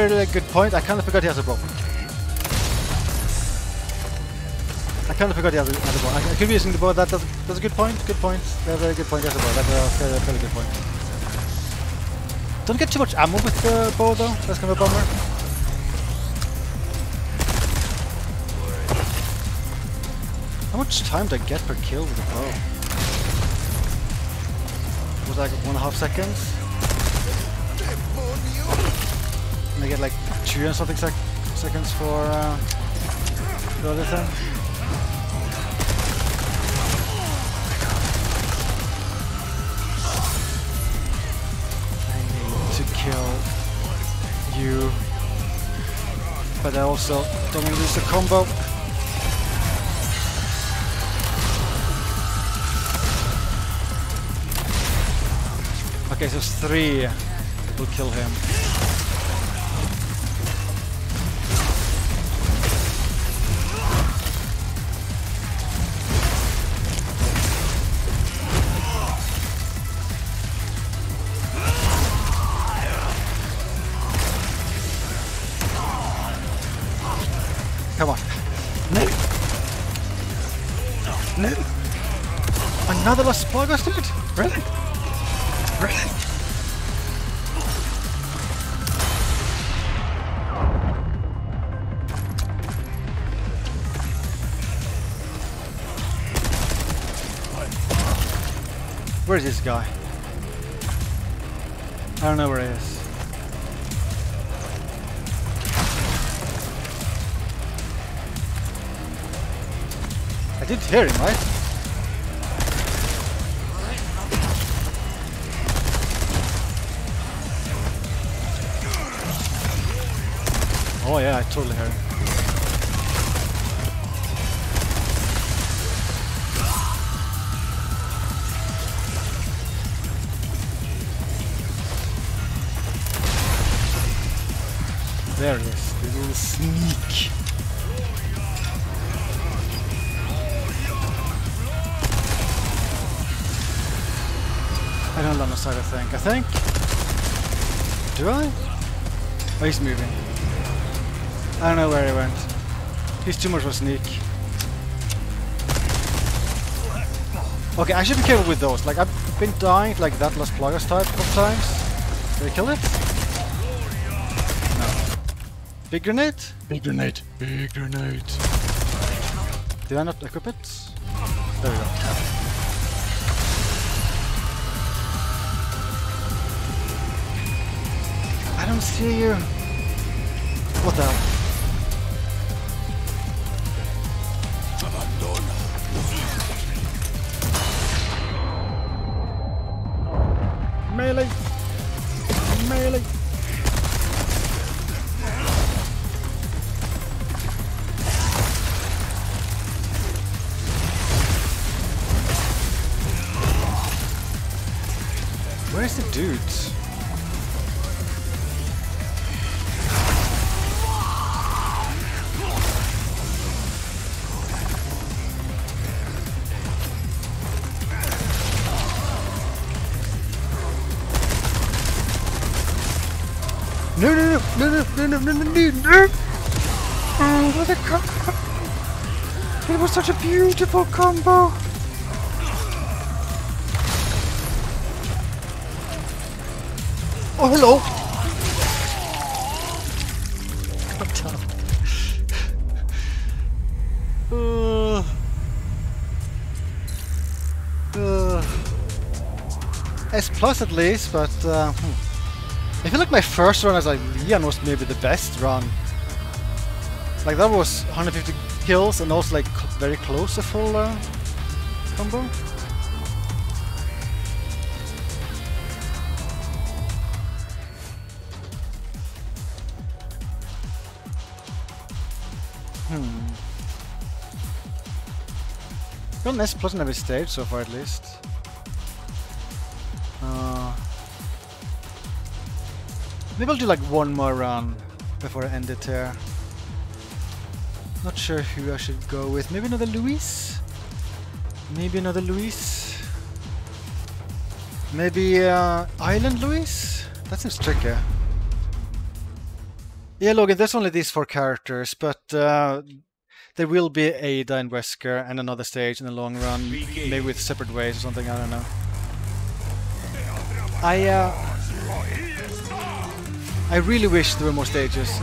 A good, point. I kind of forgot he has a bow. I kind of forgot he has a, has a bow. I, I could be using the bow. That, that's, that's a good point. Good point. A very good point. He has a bow. That's a very, very good point. Don't get too much ammo with the bow though. That's kind of a bummer. How much time do I get per kill with the bow? Was like one and a half seconds? Two and something sec seconds for uh, the other thing. I need to kill you, but I also don't want to lose the combo. Okay, so three will kill him. Guy? I don't know where he is. I did hear him, right? Oh yeah, I totally heard him. I don't on the side, I think. I think. Do I? Oh, he's moving. I don't know where he went. He's too much of a sneak. Okay, I should be careful with those. Like, I've been dying like that last Plagas type a couple times. Did I kill it? Big grenade? Big grenade. Big grenade. Did I not equip it? There we go. I don't see you. What the hell? No, no, no, no, no, no, no, no. Oh, what a combo. It was such a beautiful combo. Oh, hello. What up? uh, uh, S plus at least, but uh, hmm. I feel like my first run as like Leon was maybe the best run. Like that was 150 kills and also like very close to full uh, combo. Hmm. Got an S plus in every stage so far at least. Maybe I'll do like one more run before I end it here. Not sure who I should go with. Maybe another Luis? Maybe another Luis? Maybe uh, Island Luis? That seems tricky. Yeah, Logan, there's only these four characters, but uh, there will be Ada and Wesker and another stage in the long run, maybe with separate ways or something, I don't know. I, uh, I really wish there were more stages.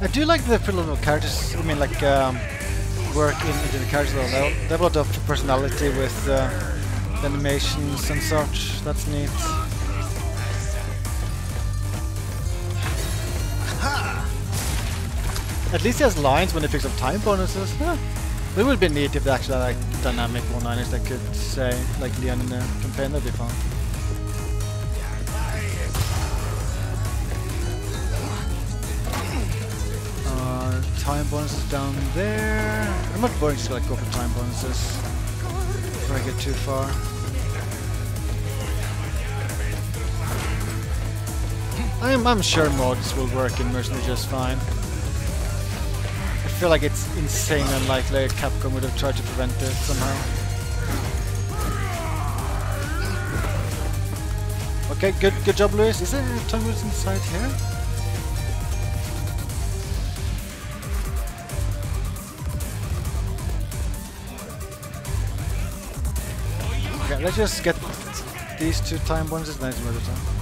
I do like the little characters, I mean like um, work in, the characters though. They have a lot of personality with uh, animations and such. That's neat. At least he has lines when he picks up time bonuses. Huh. It would be neat if they actually like dynamic one-liners that could say like Leon in the campaign. That'd be fun. Uh, time bonuses down there. I'm not boring to like go for time bonuses if I get too far. I'm, I'm sure mods will work in Mercenary just fine. I feel like it's insane and unlikely Capcom would have tried to prevent it somehow. Okay, good good job Luis. Is there time bonus inside here? Okay, let's just get these two time then it's murder time.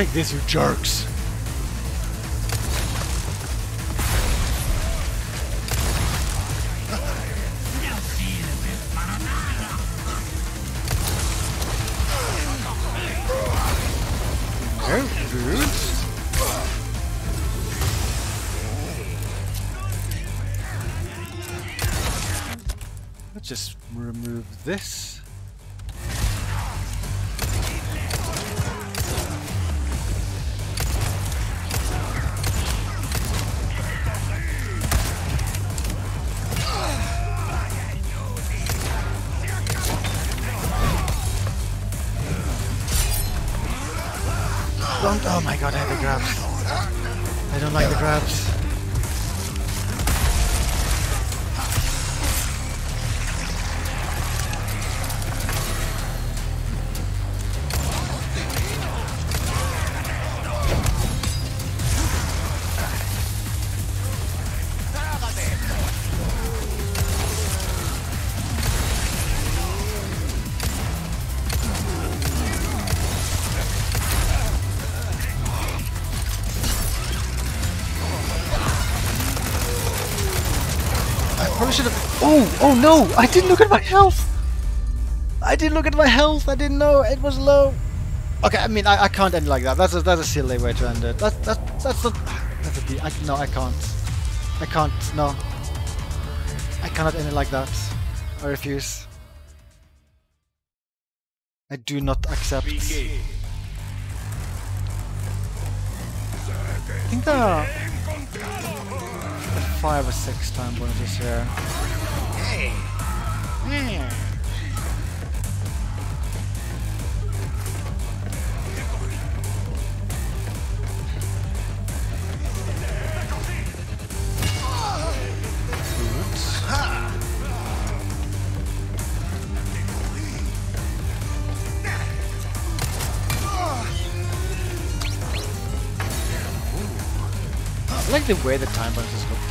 Take this, you jerks. No! I didn't look at my health. I didn't look at my health. I didn't know it was low. Okay, I mean, I, I can't end like that. That's a that's a silly way to end it. That's that that's not. That's a. I, no, I can't. I can't. No. I cannot end it like that. I refuse. I do not accept. I think there are five or six time bonuses here. I like the way the time bonuses look.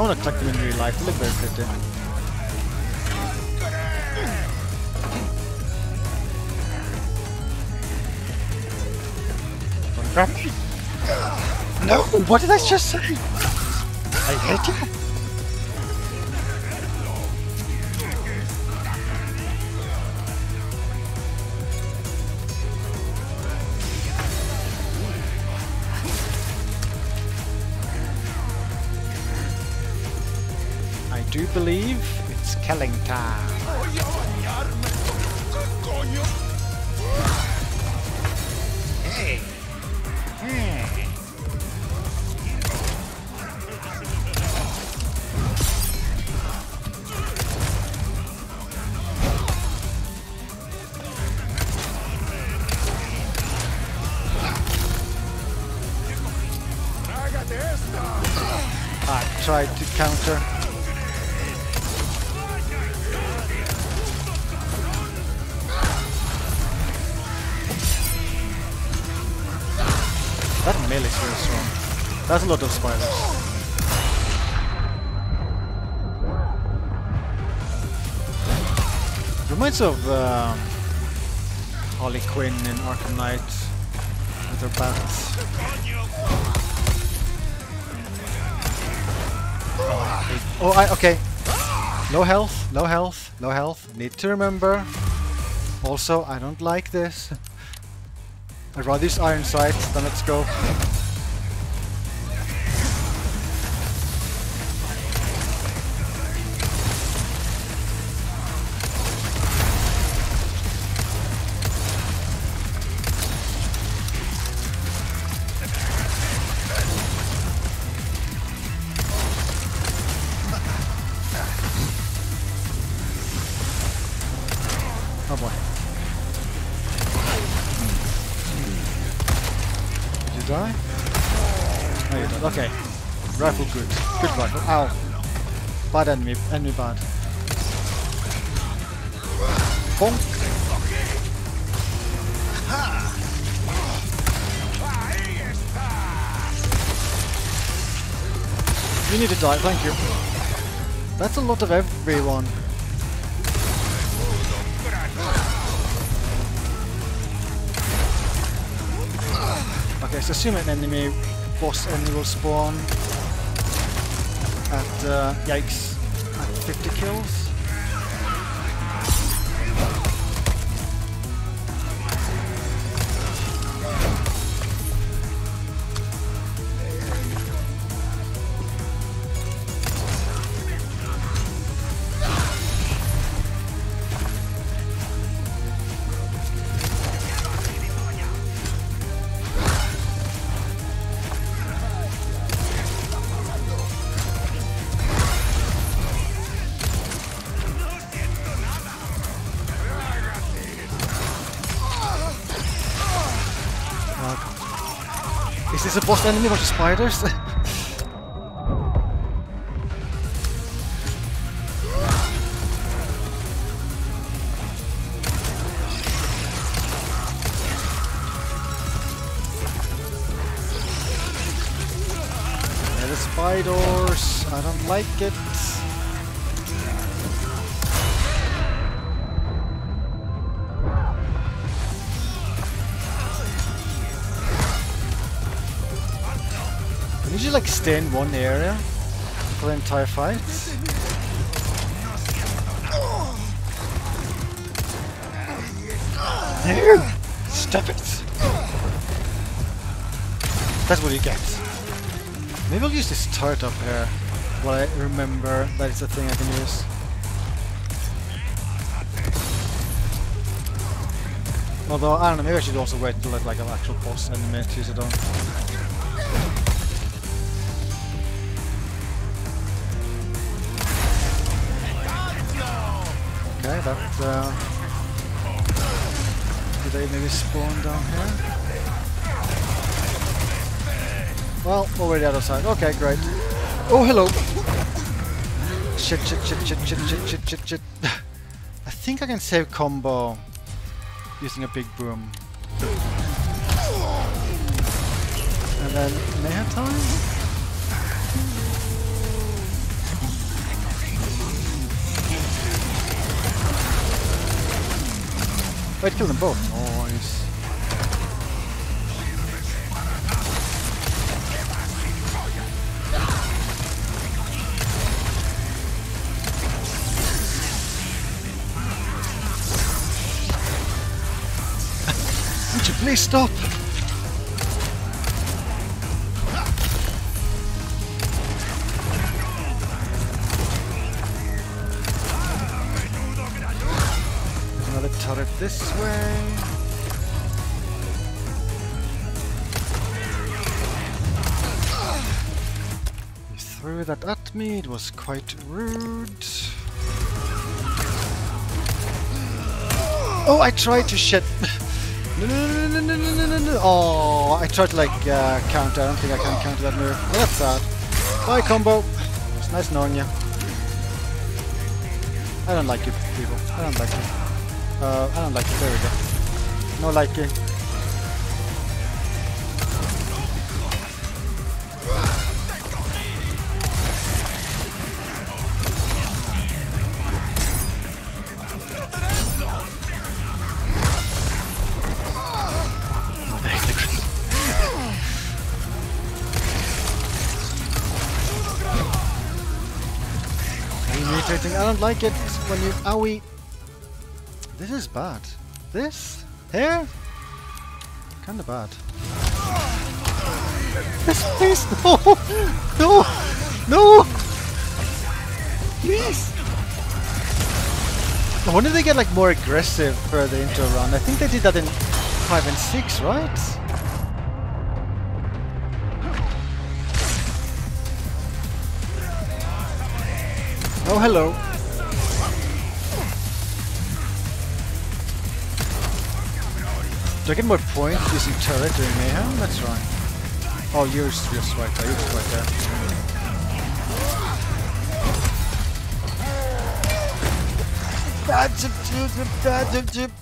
I want to collect them in real life. They look very pretty. No! What did I just say? I hate you. Believe it's killing time. Reminds of um, Harley Quinn in Arkham Knight with her bats. Oh, I okay. No health, no health, no health. Need to remember. Also, I don't like this. I'd rather use Iron Sight than let's go. Enemy. Enemy bad. Bonk. You need to die, thank you. That's a lot of everyone. Okay, so assume an enemy boss enemy will spawn at uh, yikes 50 kills. Is a boss enemy bunch of spiders? The spiders. I don't like it. Stay in one area for the entire fight? There! Stop it! That's what you get. Maybe I'll use this turret up here. While I remember that it's a thing I can use. Although, I don't know, maybe I should also wait it's like an actual boss enemy to use it on. Uh, did they maybe spawn down here? Well, over the other side. Okay, great. Oh, hello. Shit, shit, shit, shit, shit, shit, shit, shit, shit. I think I can save combo using a big boom. And then mayhem time? Oh, Wait, kill them both. Nice. Would you please stop? Me, it was quite rude. Oh, I tried to shit. No, no, no, no, no, no, no, no. Oh, I tried to like uh, counter. I don't think I can counter that move. Well, that's sad. Bye, combo. It's nice knowing you. I don't like you, people. I don't like you. Uh, I don't like you. There we go. No liking. Don't like it when you owie. This is bad. This here, kind of bad. Yes, please, no, no, no, please. I wonder if they get like more aggressive further into a run. I think they did that in five and six, right? Oh, hello. Do I get more points using turret during mayhem? That's right. Oh, just just right there. You're right there. Bad chip, chip, bad chip, chip.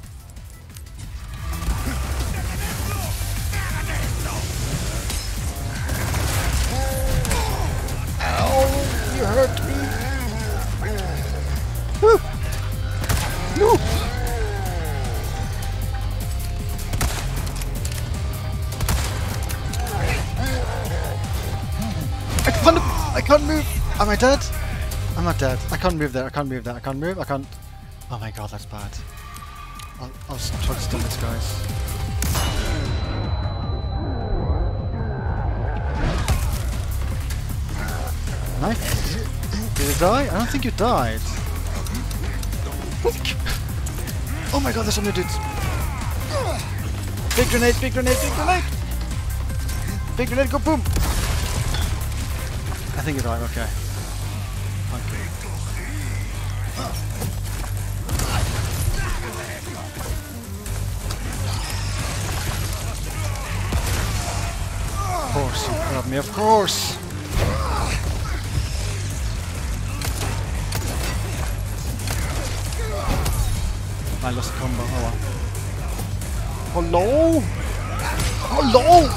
Dead? I'm not dead. I can't move there. I can't move there. I can't move. I can't. Oh my god, that's bad. I'll, I'll try to stun this, guys. Nice. Did it die? I don't think you died. Oh my god, there's so many dudes. Big grenade, big grenade, big grenade! Big grenade, go boom! I think you died. Okay. Me, of course! I lost the combo, oh well. Hello? Hello?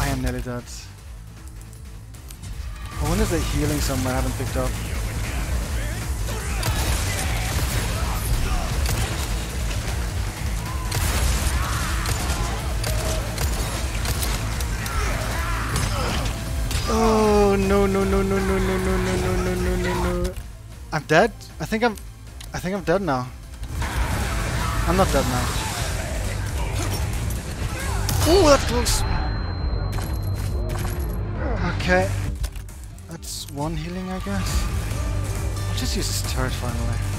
I am nearly dead. I wonder if they're healing somewhere I haven't picked up. Oh no no no no no no no no no no no no no I'm dead? I think I'm I think I'm dead now. I'm not dead now. Oh that close! Okay. That's one healing I guess. I'll just use this turret finally.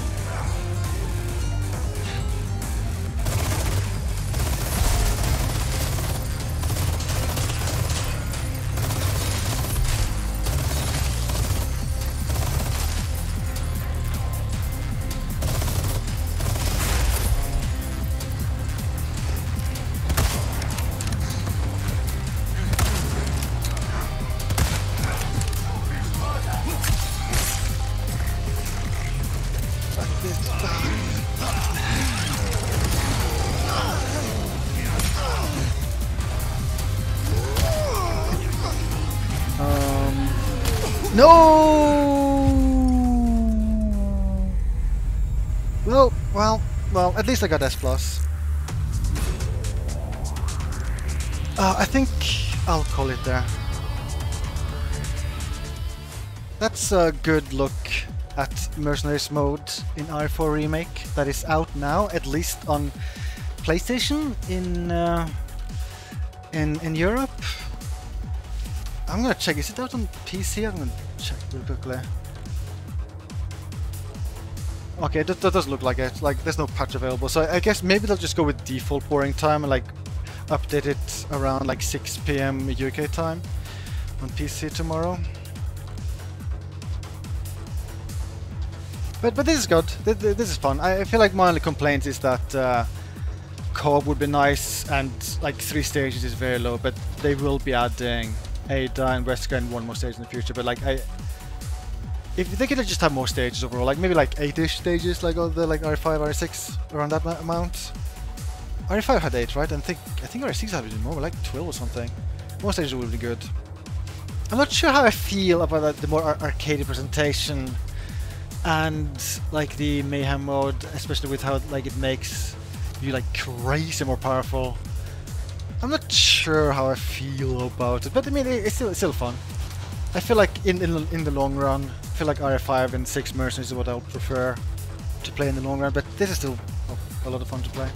At least I got S plus. Uh, I think I'll call it there. That's a good look at Mercenaries mode in R4 Remake that is out now, at least on PlayStation in uh, in in Europe. I'm gonna check. Is it out on PC? I'm gonna check real quickly. Okay, that, that does look like it. Like, there's no patch available. So I guess maybe they'll just go with default boarding time and like update it around like 6 p.m. UK time on PC tomorrow. But but this is good. This, this is fun. I feel like my only complaint is that uh, co-op would be nice and like three stages is very low. But they will be adding Ada and Wesker and one more stage in the future. But like I, if they could have just had more stages overall, like maybe like eight-ish stages, like all the like R5, R6 around that amount. R5 had eight, right? And think I think R6 had even more, like 12 or something. More stages would be good. I'm not sure how I feel about that, the more ar- arcade presentation and like the mayhem mode, especially with how like it makes you like crazy more powerful. I'm not sure how I feel about it, but I mean it's still it's still fun. I feel like in in, the- in the long run, I feel like RE5 and 6 Mercenaries is what I would prefer to play in the long run, but this is still a lot of fun to play.